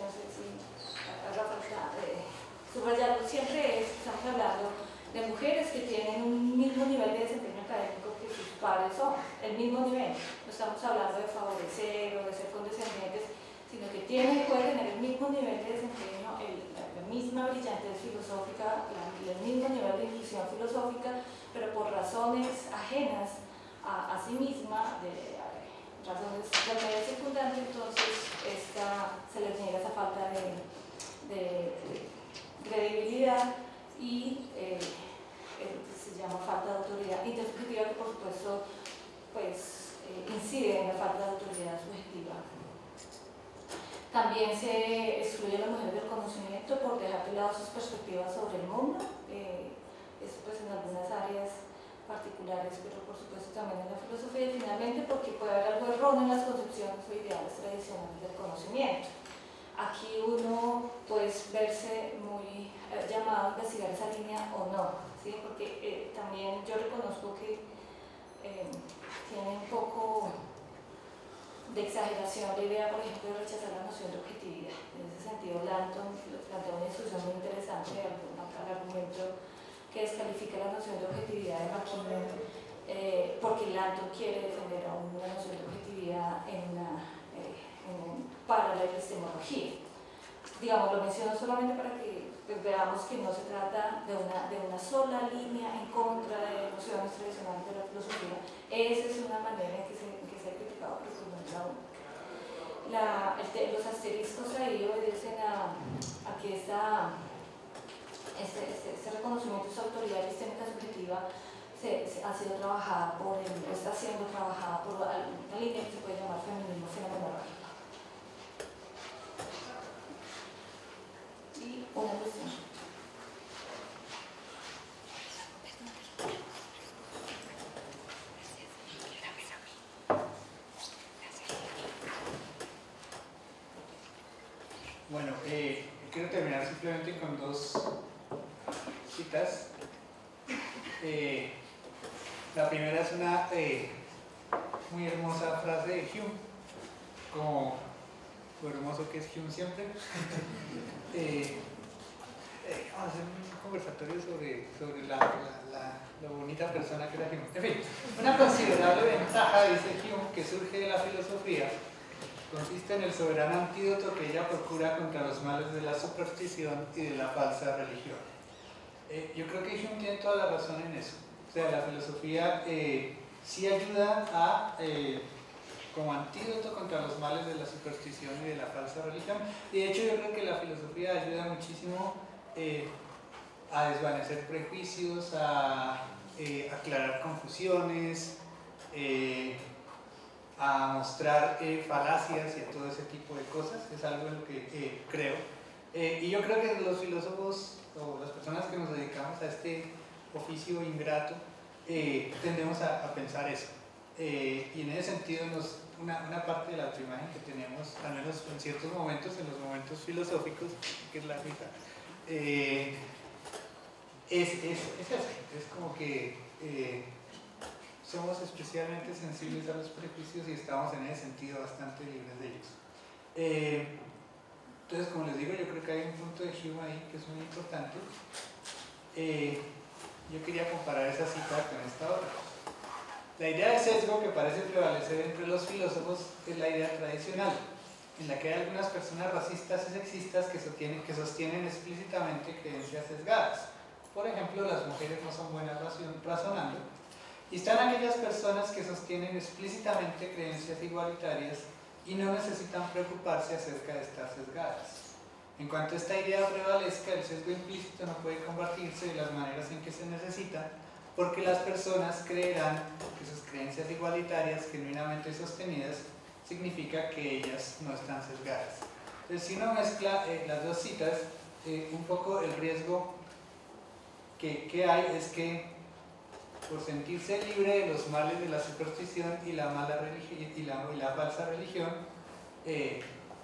haga falta eh, subrayarlo, siempre es, estamos hablando de mujeres que tienen un mismo nivel de desempeño académico que sus padres son, el mismo nivel. No estamos hablando de favorecer o de ser condescendientes, sino que tienen, pueden tener el mismo nivel de desempeño, la misma brillantez filosófica, el mismo nivel de inclusión filosófica, pero por razones ajenas a, a sí misma, de, razones del medio secundario, entonces esta, se les niega esa falta de, de, credibilidad y eh, se llama falta de autoridad intersubjetiva que por supuesto pues, eh, incide en la falta de autoridad subjetiva. También se excluye a la mujer del conocimiento por dejar de lado sus perspectivas sobre el mundo. Eh, eso pues en algunas áreas particulares, pero por supuesto también en la filosofía y finalmente porque puede haber algo erróneo en las concepciones o ideales tradicionales del conocimiento. Aquí uno puede verse muy eh, llamado a investigar esa línea o no, ¿sí? porque eh, también yo reconozco que eh, tiene un poco de exageración la idea, por ejemplo, de rechazar la noción de objetividad. En ese sentido, Lanton plantea una discusión muy interesante al argumento que descalifica la noción de objetividad de McKinnon eh, porque Lanto quiere defender a una noción de objetividad en eh, para la epistemología. Digamos, lo menciono solamente para que pues, veamos que no se trata de una, de una sola línea en contra de nociones tradicionales de la filosofía. Esa es una manera en que se, que se ha criticado pues, la, el, los asteriscos ahí obedecen a, que esta ese, reconocimiento, esa autoridad epistémica subjetiva se, ha sido trabajada por, está siendo trabajada por una línea que se puede llamar feminismo fenomenológico. Y Bueno, eh, quiero terminar simplemente con dos citas. Eh, la primera es una eh, muy hermosa frase de Hume, como lo hermoso que es Hume siempre. [laughs] eh, eh vamos a hacer un conversatorio sobre, sobre la, la, la, bonita persona que era Hume. En fin, una considerable ventaja, dice Hume, que surge de la filosofía consiste en el soberano antídoto que ella procura contra los males de la superstición y de la falsa religión. Eh, yo creo que Hume tiene toda la razón en eso. O sea, la filosofía eh, sí ayuda a, como antídoto contra los males de la superstición y de la falsa religión. Y de hecho yo creo que la filosofía ayuda muchísimo a desvanecer prejuicios, a aclarar confusiones, a mostrar eh, falacias y todo ese tipo de cosas, es algo en lo que eh, creo. Eh, y yo creo que los filósofos o las personas que nos dedicamos a este oficio ingrato tendemos a, a, pensar eso. y en ese sentido, nos, una, una, parte de la autoimagen que tenemos, al menos en ciertos momentos, en los momentos filosóficos, que es la risa, es, es, es, es como que somos especialmente sensibles a los prejuicios y estamos en ese sentido bastante libres de ellos. Eh, entonces, como les digo, yo creo que hay un punto de Hume ahí que es muy importante. Eh, yo quería comparar esa cita con esta otra. La idea de sesgo que parece prevalecer entre los filósofos es la idea tradicional, en la que hay algunas personas racistas y sexistas que sostienen, que sostienen explícitamente creencias sesgadas. Por ejemplo, las mujeres no son buenas razonando y están aquellas personas que sostienen explícitamente creencias igualitarias y no necesitan preocuparse acerca de estar sesgadas. En cuanto esta idea prevalezca, el sesgo implícito no puede convertirse de las maneras en que se necesita, porque las personas creerán que sus creencias igualitarias genuinamente sostenidas significa que ellas no están sesgadas. Entonces, si uno mezcla eh, las dos citas, eh, un poco el riesgo que, que hay es que por sentirse libre de los males de la superstición y la, mala religión, y la, falsa religión, eh,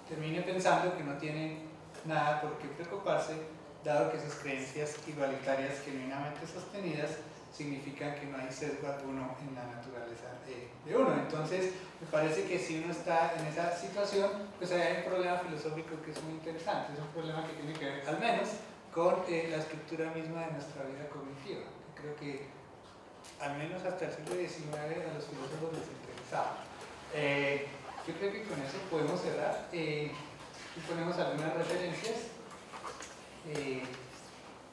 termine pensando que no tiene nada por qué preocuparse, dado que sus creencias igualitarias genuinamente sostenidas significan que no hay sesgo alguno en la naturaleza de, uno. Entonces, me parece que si uno está en esa situación, pues hay un problema filosófico que es muy interesante, es un problema que tiene que ver al menos con eh, la estructura misma de nuestra vida cognitiva. Creo que al menos hasta el siglo XIX, a los filósofos les interesaba. Eh, yo creo que con eso podemos cerrar. Eh, aquí ponemos algunas referencias. Eh,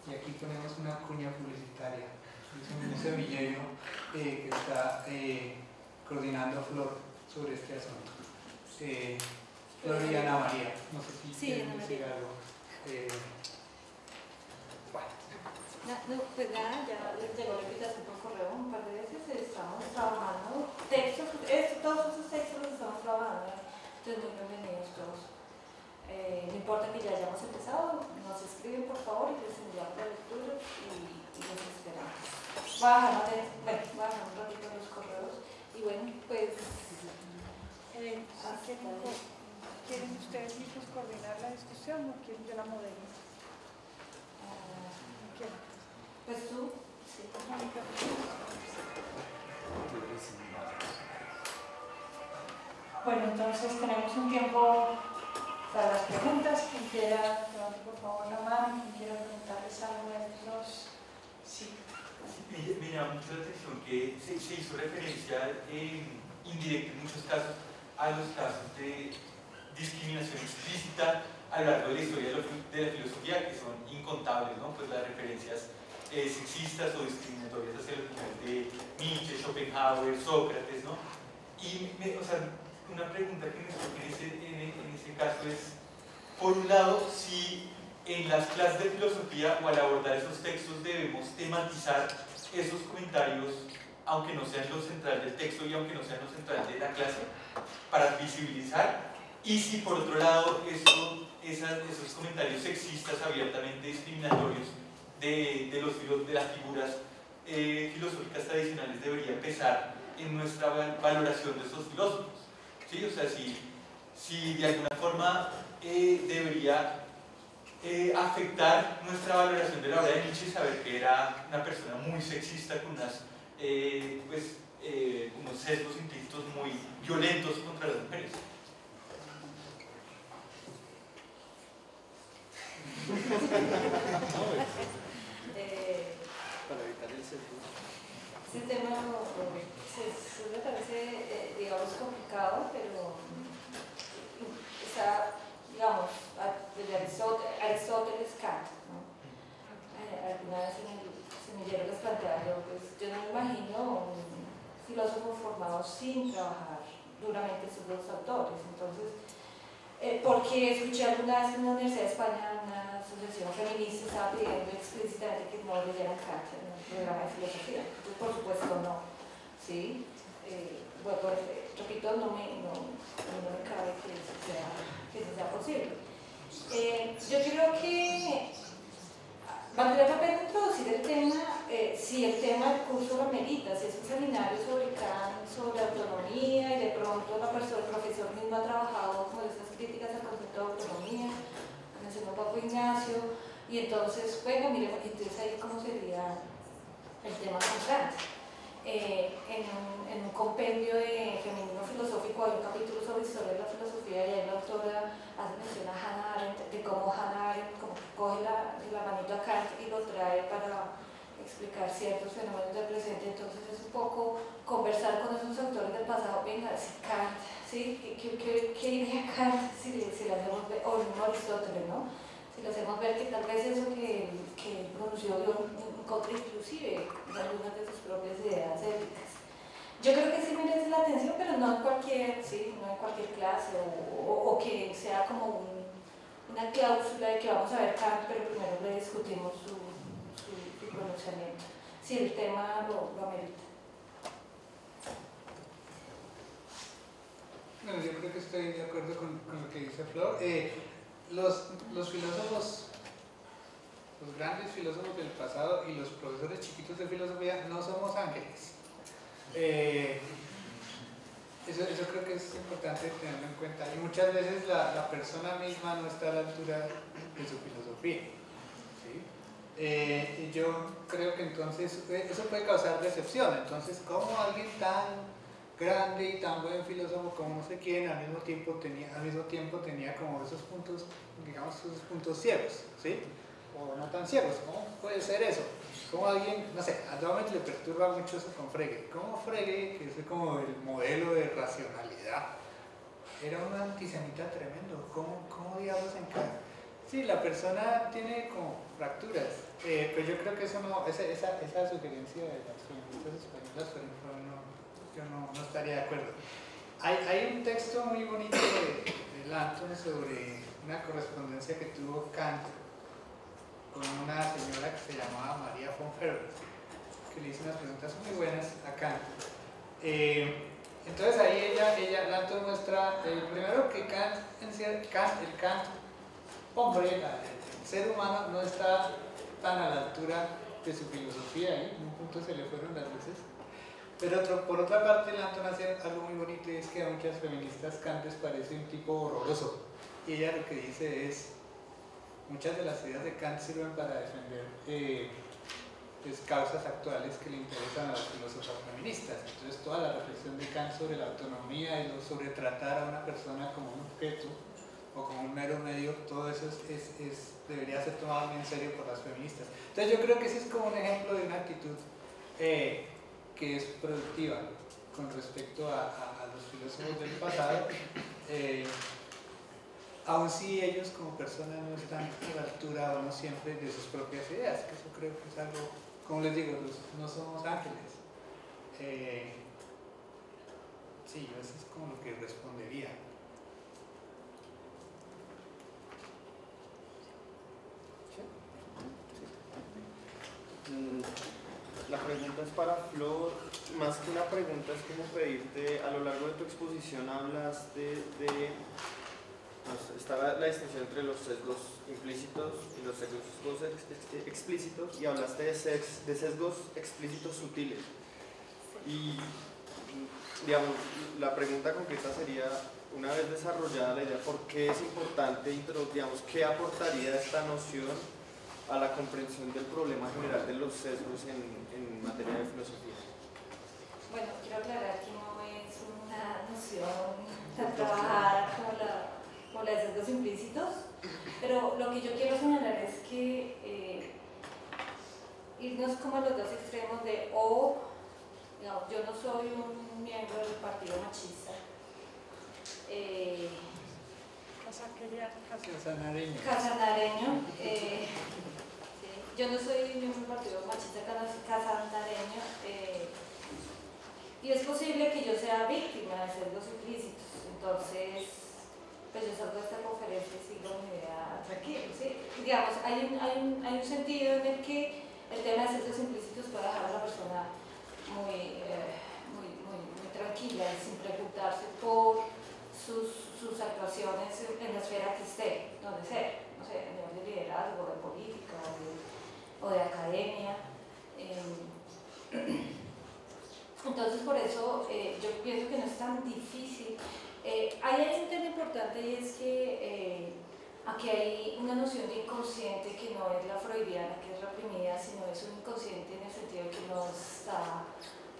y aquí ponemos una cuña publicitaria. Es un semillero que está coordinando Flor sobre este asunto. Flor y Ana María. No sé si sí, quieren decir algo. No, pues nada, ya les llegó la invitación por correo un par de veces, estamos trabajando textos, todos esos textos los estamos trabajando, entonces muy bienvenidos todos. Eh, no importa que ya hayamos empezado, nos escriben por favor y les enviamos la lectura y, y los esperamos. Voy a dejar, bueno, voy a dejar un ratito los correos y bueno, pues... Eh, ¿Quieren ustedes mismos coordinar la discusión o quieren yo la modelo? Uh, ¿Quién? Pues tú, sí. Bueno, entonces tenemos un tiempo para las preguntas. Quien quiera, por favor la mano, quien quiera preguntarles algo a los... Sí. Me, me llama mucho la atención que se, se hizo referencia en indirecta en muchos casos a los casos de discriminación explícita a lo largo de la historia de la filosofía, que son incontables, ¿no? Pues las referencias eh, sexistas o discriminatorias hacia las mujeres de Nietzsche, Schopenhauer, Sócrates, ¿no? Y, o sea, una pregunta que me surge en en, ese caso es, por un lado, si en las clases de filosofía o al abordar esos textos debemos tematizar esos comentarios, aunque no sean lo central del texto y aunque no sean lo central de la clase, para visibilizar, y si por otro lado eso, esas, esos comentarios sexistas abiertamente discriminatorios de, de, los, de las figuras eh, filosóficas tradicionales debería empezar en nuestra valoración de esos filósofos. ¿sí? O sea, si, si de alguna forma eh, debería eh, afectar nuestra valoración de la obra de Nietzsche saber que era una persona muy sexista con unas, pues, unos sesgos implícitos muy violentos contra las mujeres. Para evitar el sesgo. Este tema se, me parece, eh, digamos, complicado, pero está, digamos, desde Aristóteles, Kant, ¿no? Eh, alguna vez en el semillero les planteaba yo, pues yo no me imagino un filósofo formado sin trabajar duramente esos dos autores, entonces, eh, porque escuché alguna vez en la Universidad de España una asociación feminista estaba pidiendo explícitamente que no leyeran Kant en el programa de filosofía. Entonces, por supuesto, no. ¿sí? Eh, bueno, repito, no me, no, Eh, yo creo que valdría la pena introducir el tema, eh, si el tema del curso lo merita, si es un seminario sobre Kant, sobre autonomía y de pronto la persona, el profesor mismo ha trabajado con esas críticas al concepto de autonomía, mencionó Papo Ignacio, y entonces, bueno, miremos, entonces ahí cómo sería el tema con Kant. Eh, en, un, en, un, compendio de feminismo filosófico hay un capítulo sobre historia de la filosofía ahí la autora hace mención a Hannah Arendt, de cómo Hannah Arendt como coge la, la manito a Kant y lo trae para explicar ciertos fenómenos del presente, entonces es un poco conversar con esos autores del pasado, venga, si Kant. ¿Qué, qué, qué idea Kant si, si le hacemos ver, o Aristóteles, ¿no? Si le hacemos ver que tal vez eso que, que pronunció contra inclusive algunas de sus propias ideas éticas. Yo creo que sí merece la atención, pero no en cualquier, sí, no en cualquier clase o, que sea como un, una cláusula de que vamos a ver Kant, pero primero le discutimos su, su, pronunciamiento, si el tema lo, amerita. Bueno, yo creo que estoy de acuerdo con, con lo que dice Flor. Eh, los, los filósofos los grandes filósofos del pasado y los profesores chiquitos de filosofía no somos ángeles. Eh, eso, creo que es importante tenerlo en cuenta. Y muchas veces la, persona misma no está a la altura de su filosofía. Eh, y yo creo que entonces eso puede causar decepción. Entonces, ¿cómo alguien tan grande y tan buen filósofo como no sé quién al mismo tiempo tenía, al mismo tiempo tenía como esos puntos, digamos, esos puntos ciegos? ¿sí? o no tan ciegos. ¿Cómo puede ser eso? Como alguien, no sé, a Domet le perturba mucho eso con Frege. ¿Cómo Frege, que es como el modelo de racionalidad, era un antisemita tremendo? ¿Cómo, cómo diablos encaja? Sí, la persona tiene como fracturas, eh, pero yo creo que eso no, esa, esa, sugerencia de las feministas españolas, por ejemplo, yo no, no, estaría de acuerdo. Hay, hay un texto muy bonito de, de Lanton sobre una correspondencia que tuvo Kant con una señora que se llamaba María von Herbert, que le hizo unas preguntas muy buenas a Kant. Eh, entonces ahí ella, ella Lanto muestra, eh, primero que Kant, Kant, el Kant, hombre, el ser humano no está tan a la altura de su filosofía, ¿eh? en un punto se le fueron las luces. Pero por otra parte, Lanton hace algo muy bonito y es que a muchas feministas Kant les parece un tipo horroroso. Y ella lo que dice es, muchas de las ideas de Kant sirven para defender eh, pues, causas actuales que le interesan a los filósofos feministas. Entonces toda la reflexión de Kant sobre la autonomía y sobre tratar a una persona como un objeto o como un mero medio, todo eso es, debería ser tomado en serio por las feministas. Entonces yo creo que ese es como un ejemplo de una actitud eh, que es productiva con respecto a, los filósofos del pasado. Eh, aun si ellos como personas no están a la altura o no siempre de sus propias ideas, que eso creo que es algo, como les digo, no somos ángeles. Eh, sí, eso es como lo que respondería. La pregunta es para Flor, más que una pregunta es como pedirte, a lo largo de tu exposición hablas de, de estaba la distinción entre los sesgos implícitos y los sesgos explícitos y hablaste de, sex, de sesgos explícitos sutiles. Y digamos, la pregunta concreta sería, una vez desarrollada la idea, ¿por qué es importante, digamos, qué aportaría esta noción a la comprensión del problema general de los sesgos en, en materia de filosofía? Bueno, quiero aclarar que no es una noción tan trabajada como la por los sesgos implícitos, pero lo que yo quiero señalar es que eh, irnos como a los dos extremos de o, no, yo no soy un miembro del partido machista. Eh, Casanareño. Casanareño. Eh, yo no soy miembro del partido machista casanareño. Eh, y es posible que yo sea víctima de sesgos implícitos. Entonces, pues yo salgo de esta conferencia y sigo mi vida tranquilo, ¿sí? Digamos, hay un, hay, un, hay un sentido en el que el tema de sesgos implícitos puede dejar a la persona muy, eh, muy, muy, muy tranquila y sin preguntarse por sus, sus actuaciones en la esfera que esté, donde sea, no sé, a nivel de liderazgo, de política o de, o de academia. Em, [clears throat] entonces, por eso eh, yo pienso que no es tan difícil. Eh, hay un tema importante y es que eh, aquí hay una noción de inconsciente que no es la freudiana, que es reprimida, sino es un inconsciente en el sentido que no está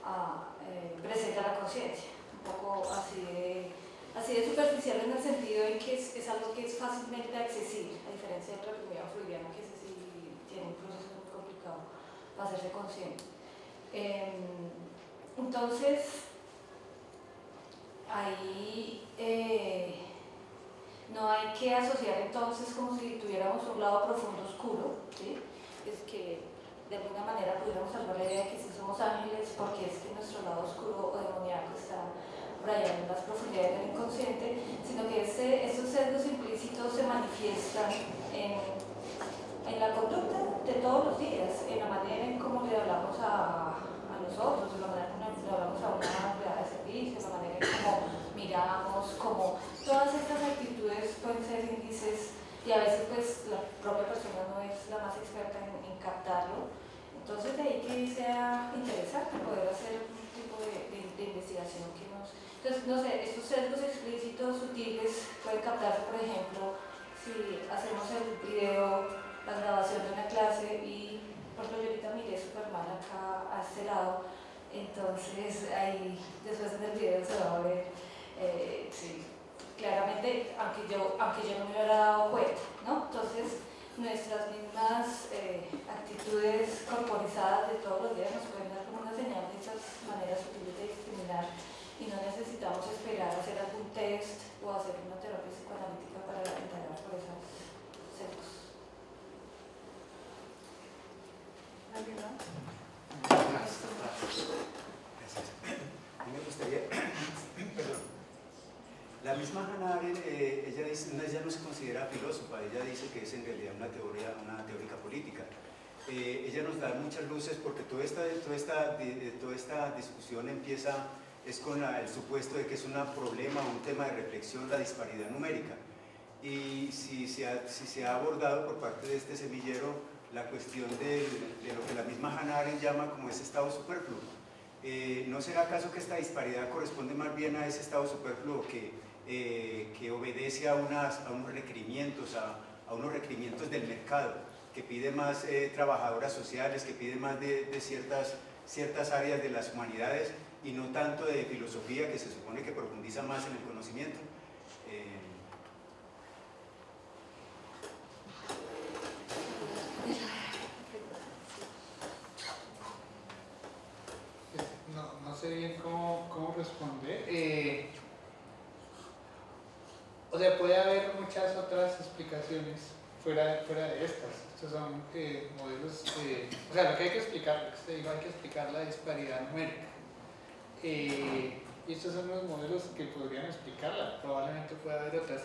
ah, presente a la conciencia. Un poco así de, así de superficial en el sentido en que es, es, algo que es fácilmente accesible, a diferencia de la reprimida freudiana, que es así, tiene un proceso muy complicado para hacerse consciente. Em, entonces, ahí eh, no hay que asociar entonces como si tuviéramos un lado profundo oscuro, es que de alguna manera pudiéramos salvar la idea de que si somos ángeles porque es que nuestro lado oscuro o demoníaco está rayando en las profundidades del inconsciente, sino que ese, esos sesgos implícitos se manifiestan en, en la conducta de todos los días, en la manera en cómo le hablamos a, a nosotros, en la manera hablamos a una empleada de servicio, la manera en cómo como todas estas actitudes pueden ser índices y a veces pues la propia persona no es la más experta en, captarlo. Entonces de ahí que sea interesante poder hacer un tipo de, investigación que nos... Entonces, no sé, estos sesgos explícitos, sutiles, pueden captarse, por ejemplo, si hacemos el video, la grabación de una clase y, por ejemplo, yo ahorita miré súper mal acá a este lado, entonces, ahí, después en el video se va a ver, eh, sí, claramente, aunque yo, aunque yo no me hubiera dado cuenta, ¿no? Entonces, nuestras mismas eh, actitudes corporizadas de todos los días nos pueden dar como una señal de esas maneras sutiles de discriminar y no necesitamos esperar hacer algún test o hacer una terapia psicoanalítica para indagar por esas celos. ¿Alguien más? me gustaría, [coughs] perdón, la misma Hannah Arendt, eh, ella, no se considera filósofa, ella dice que es en realidad una, teoría, una teórica política. Eh, ella nos da muchas luces porque toda esta, toda esta, toda esta discusión empieza es con el supuesto de que es un problema, un tema de reflexión, la disparidad numérica. Y si se, ha, si se ha abordado por parte de este semillero la cuestión de, lo que la misma Hannah Arendt llama como ese estado superfluo. Eh, ¿No será acaso que esta disparidad corresponde más bien a ese estado superfluo que, eh, que obedece a, unos requerimientos, a, unos requerimientos del mercado, que pide más eh, trabajadoras sociales, que pide más de, ciertas, ciertas áreas de las humanidades y no tanto de filosofía que se supone que profundiza más en el conocimiento? sé bien cómo, cómo responder. Eh, o sea, puede haber muchas otras explicaciones fuera, fuera de estas. Estos son eh, modelos, o sea, lo que hay que explicar, lo que digo, hay que explicar la disparidad numérica. Eh, y estos son los modelos que podrían explicarla, probablemente pueda haber otras.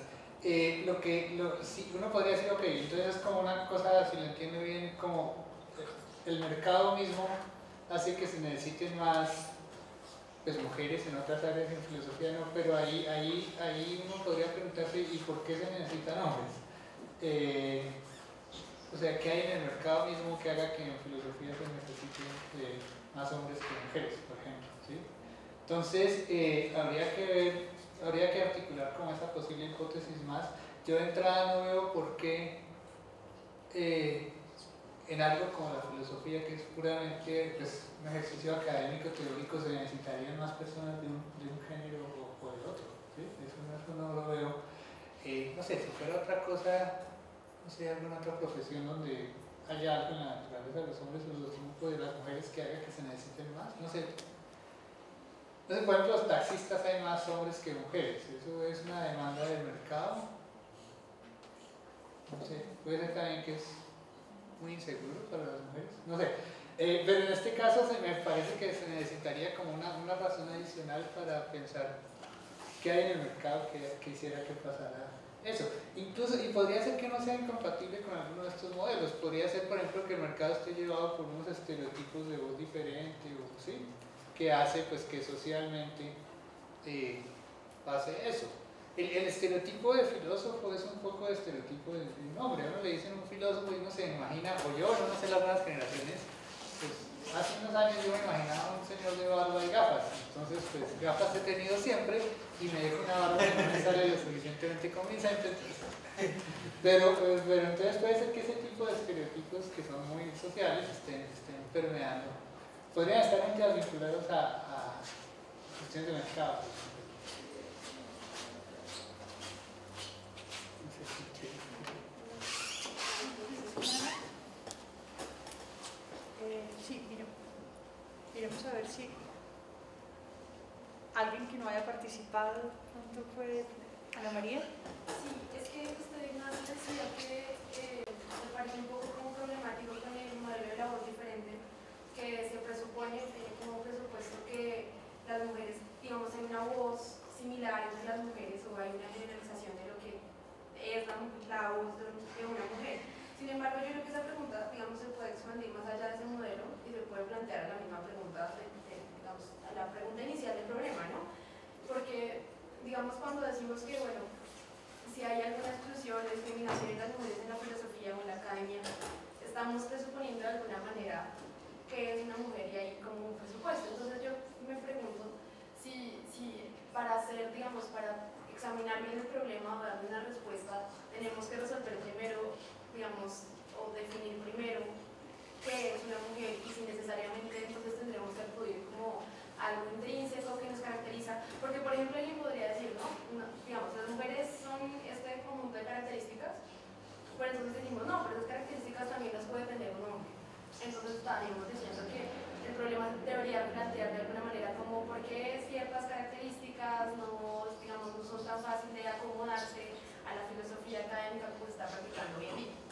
lo que lo, si uno podría decir, ok, entonces es como una cosa, si lo entiendo bien, como el mercado mismo hace que se necesiten más pues mujeres en otras áreas en filosofía no, pero ahí, ahí, ahí uno podría preguntarse ¿y por qué se necesitan hombres? Eh, o sea, ¿qué hay en el mercado mismo que haga que en filosofía se necesiten eh, más hombres que mujeres, por ejemplo? ¿sí? Entonces, eh, habría que ver, habría que articular como esa posible hipótesis más. Yo de entrada no veo por qué en algo como la filosofía, que es puramente pues, ejercicio académico, teórico, se necesitarían más personas de un, de un género o, o, del otro. ¿sí? Eso, no lo veo. Eh, no sé, si fuera otra cosa, no sé, alguna otra profesión donde haya algo en la naturaleza de los hombres o los grupos de las mujeres que haga que se necesiten más, no sé. No sé, por ejemplo, los taxistas hay más hombres que mujeres, eso es una demanda del mercado. No sé, puede ser también que es muy inseguro para las mujeres. No sé. Eh, pero en este caso se me parece que se necesitaría como una, una razón adicional para pensar qué hay en el mercado que, que, hiciera que pasara eso. Incluso, y podría ser que no sea incompatible con alguno de estos modelos. Podría ser, por ejemplo, que el mercado esté llevado por unos estereotipos de voz diferente, o, ¿sí? que hace pues que socialmente eh, pase eso. el, el, estereotipo de filósofo es un poco de estereotipo de, de un hombre. A uno le dicen un filósofo y uno se imagina, o yo, no sé las nuevas generaciones, hace unos años yo me imaginaba un señor de barba y gafas. Entonces, pues gafas he tenido siempre y me dejo una barba que no me sale lo suficientemente convincente. Pero, pues, pero entonces puede ser que ese tipo de estereotipos que son muy sociales estén, estén permeando. Podrían estar vinculados a, a cuestiones de mercado. Eh, sí, miremos a ver si alguien que no haya participado pronto puede. Ana María. Sí, es que usted más decía que eh, me parece un poco como problemático con el modelo de labor diferente, que se presupone, tiene como presupuesto que las mujeres, digamos, hay una voz similar entre las mujeres o hay una generalización de lo que es la, voz de una mujer. Sin embargo, yo creo que esa pregunta, digamos, se puede expandir más allá de ese modelo y se puede plantear la misma pregunta, digamos, la pregunta inicial del problema, ¿no? Porque, digamos, cuando decimos que, bueno, si hay alguna exclusión discriminación de las mujeres en la filosofía o en la academia, estamos presuponiendo de alguna manera que es una mujer y hay como un presupuesto. Entonces yo me pregunto si, si para hacer, digamos, para examinar bien el problema o darle una respuesta, tenemos que resolver primero digamos, o definir primero qué es una mujer y si necesariamente entonces tendremos que acudir como algo intrínseco que nos caracteriza, porque por ejemplo alguien podría decir, ¿no? digamos, las mujeres son este conjunto de características, pero entonces decimos, no, pero esas características también las puede tener un hombre. Entonces estaríamos diciendo que el problema debería plantear de alguna manera como por qué ciertas características no, digamos, no son tan fáciles de acomodarse a la filosofía académica como se está practicando hoy en día.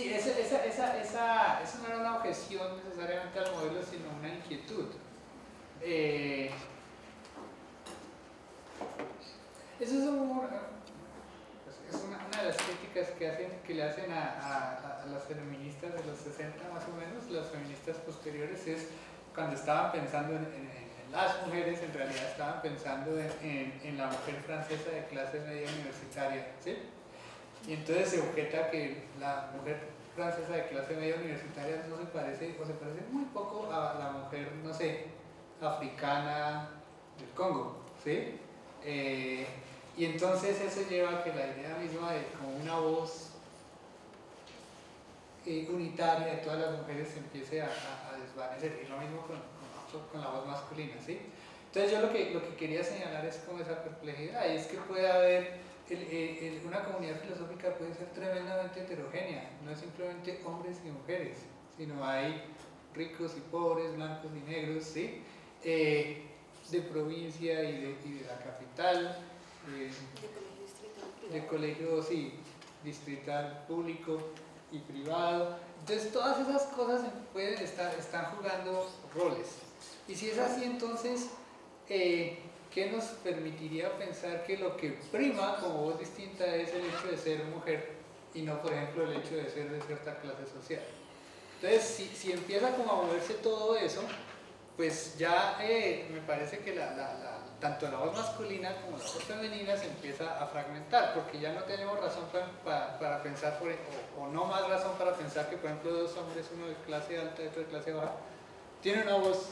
Sí, esa, esa, esa, esa, esa no era una objeción necesariamente al modelo, sino una inquietud. Eh, eso es, un, es una, de las críticas que, hacen, que le hacen a, las feministas de los 60 más o menos, las feministas posteriores, es cuando estaban pensando en, en, en las mujeres, en realidad estaban pensando en, en, la mujer francesa de clase media universitaria. ¿sí? Y entonces se objeta que la mujer francesa de clase media universitaria no se parece, o se parece muy poco a la mujer, no sé, africana del Congo, ¿sí? Eh, y entonces eso lleva a que la idea misma de como una voz eh, unitaria de todas las mujeres se empiece a, a, desvanecer, y lo mismo con, con, con, la voz masculina, ¿sí? Entonces yo lo que, lo que quería señalar es como esa perplejidad, y es que puede haber el, el, una comunidad filosófica puede ser tremendamente heterogénea, no es simplemente hombres y mujeres, sino hay ricos y pobres, blancos y negros, ¿sí? Eh, de provincia y de, y de la capital, eh, de colegio sí, distrital público y privado. Entonces todas esas cosas pueden estar, están jugando roles. Y si es así, entonces eh, ¿qué nos permitiría pensar que lo que prima como voz distinta es el hecho de ser mujer y no, por ejemplo, el hecho de ser de cierta clase social? Entonces, si, si empieza como a moverse todo eso, pues ya eh, me parece que la, la, tanto la voz masculina como la voz femenina se empieza a fragmentar, porque ya no tenemos razón para, para, pensar, por, o, o, no más razón para pensar que, por ejemplo, dos hombres, uno de clase alta y otro de clase baja, tienen una voz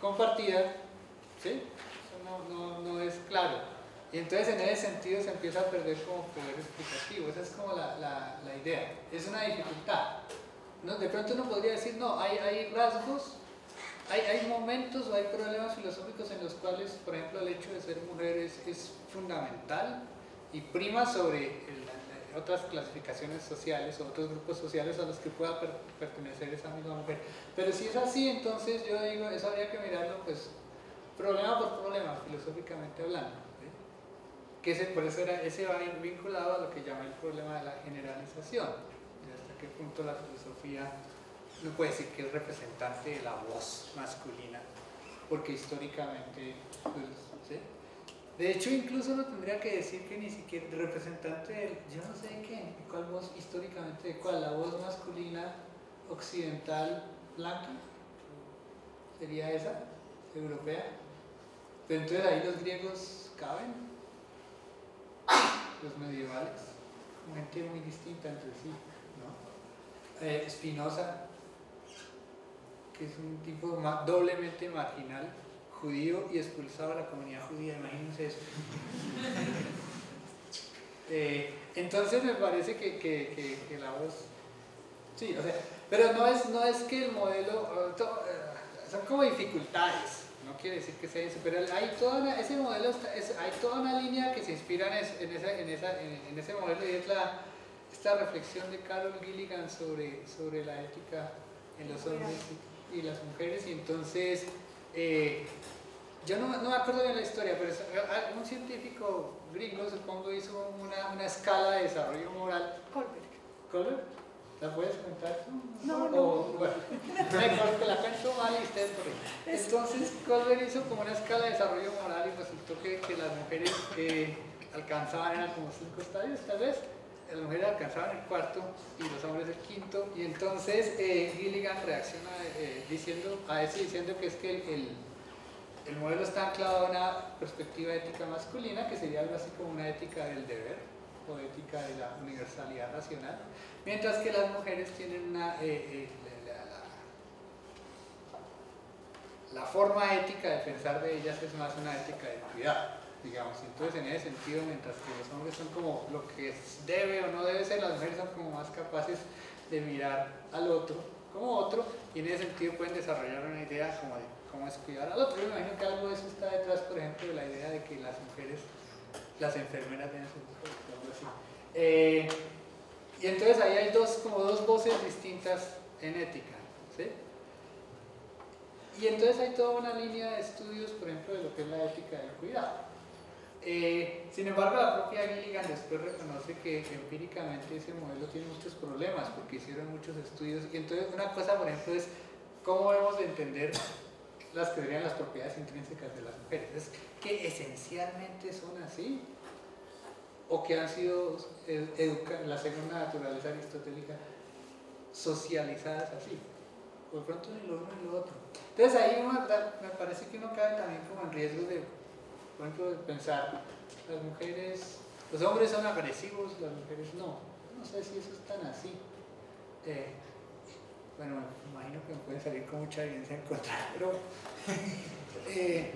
compartida, ¿sí? No, no, no, es claro. Y entonces en ese sentido se empieza a perder como poder explicativo. Esa es como la, la, la idea. Es una dificultad. No, de pronto uno podría decir, no, hay, hay rasgos, hay, hay, momentos o hay problemas filosóficos en los cuales, por ejemplo, el hecho de ser mujer es, es fundamental y prima sobre el, otras clasificaciones sociales o otros grupos sociales a los que pueda per, pertenecer esa misma mujer. Pero si es así, entonces yo digo, eso habría que mirarlo pues problema por problema, filosóficamente hablando. Que ese, por eso era, ese va vinculado a lo que llama el problema de la generalización. De hasta qué punto la filosofía no puede decir que es representante de la voz masculina, porque históricamente, pues, ¿sí? De hecho, incluso no tendría que decir que ni siquiera representante del, yo no sé de qué, cuál voz históricamente, de cuál, la voz masculina occidental blanca, sería esa, europea. Entonces ahí los griegos caben, los medievales, gente muy distinta entre sí, ¿no? Eh, Spinoza, que es un tipo doblemente marginal, judío y expulsado a la comunidad judía, imagínense eso. [laughs] Eh, entonces me parece que, que, que, la voz, sí, o sea, pero no es, no es que el modelo, eh, son como dificultades, no quiere decir que sea eso, pero hay toda ese modelo, hay toda una línea que se inspira en, en, esa, en, esa, en, ese modelo y es la, esta reflexión de Carol Gilligan sobre, sobre la ética en los hombres y, las mujeres y entonces eh, yo no, no, me acuerdo de la historia, pero un científico gringo, supongo, hizo una, una escala de desarrollo moral. Colbert. ¿Colbert? ¿La puedes comentar No, no. O, bueno, [laughs] la cuento mal y ustedes por ahí. Entonces, Colbert hizo como una escala de desarrollo moral y resultó que, que las mujeres que alcanzaban, eran como cinco estadios tal vez, las mujeres alcanzaban el cuarto y los hombres el quinto, y entonces eh, Gilligan reacciona eh, diciendo, a eso diciendo que es que el el modelo está anclado a una perspectiva ética masculina, que sería algo así como una ética del deber o ética de la universalidad racional, mientras que las mujeres tienen una, eh, eh, la, forma ética de pensar de ellas es más una ética de cuidado, digamos. Entonces, en ese sentido, mientras que los hombres son como lo que debe o no debe ser, las mujeres son como más capaces de mirar al otro como otro, y en ese sentido pueden desarrollar una idea como de cómo es cuidar al otro. Yo me imagino que algo de eso está detrás, por ejemplo, de la idea de que las mujeres, las enfermeras algo así. Eh, y entonces ahí hay dos, como dos voces distintas en ética. Y entonces hay toda una línea de estudios, por ejemplo, de lo que es la ética del cuidado. Eh, sin embargo, la propia Gilligan después reconoce que empíricamente ese modelo tiene muchos problemas porque hicieron muchos estudios. Y entonces una cosa, por ejemplo, es cómo debemos de entender las que serían las propiedades intrínsecas de las mujeres. Es que esencialmente son así, o que han sido educadas, la segunda naturaleza aristotélica, socializadas así, de pronto ni lo uno ni lo otro. Entonces ahí me parece que uno cae también como en riesgo de, por ejemplo, de pensar, las mujeres, los hombres son agresivos, las mujeres no. No sé si eso es tan así. Eh, bueno, me imagino que me puede salir con mucha evidencia en contra, pero [laughs] eh,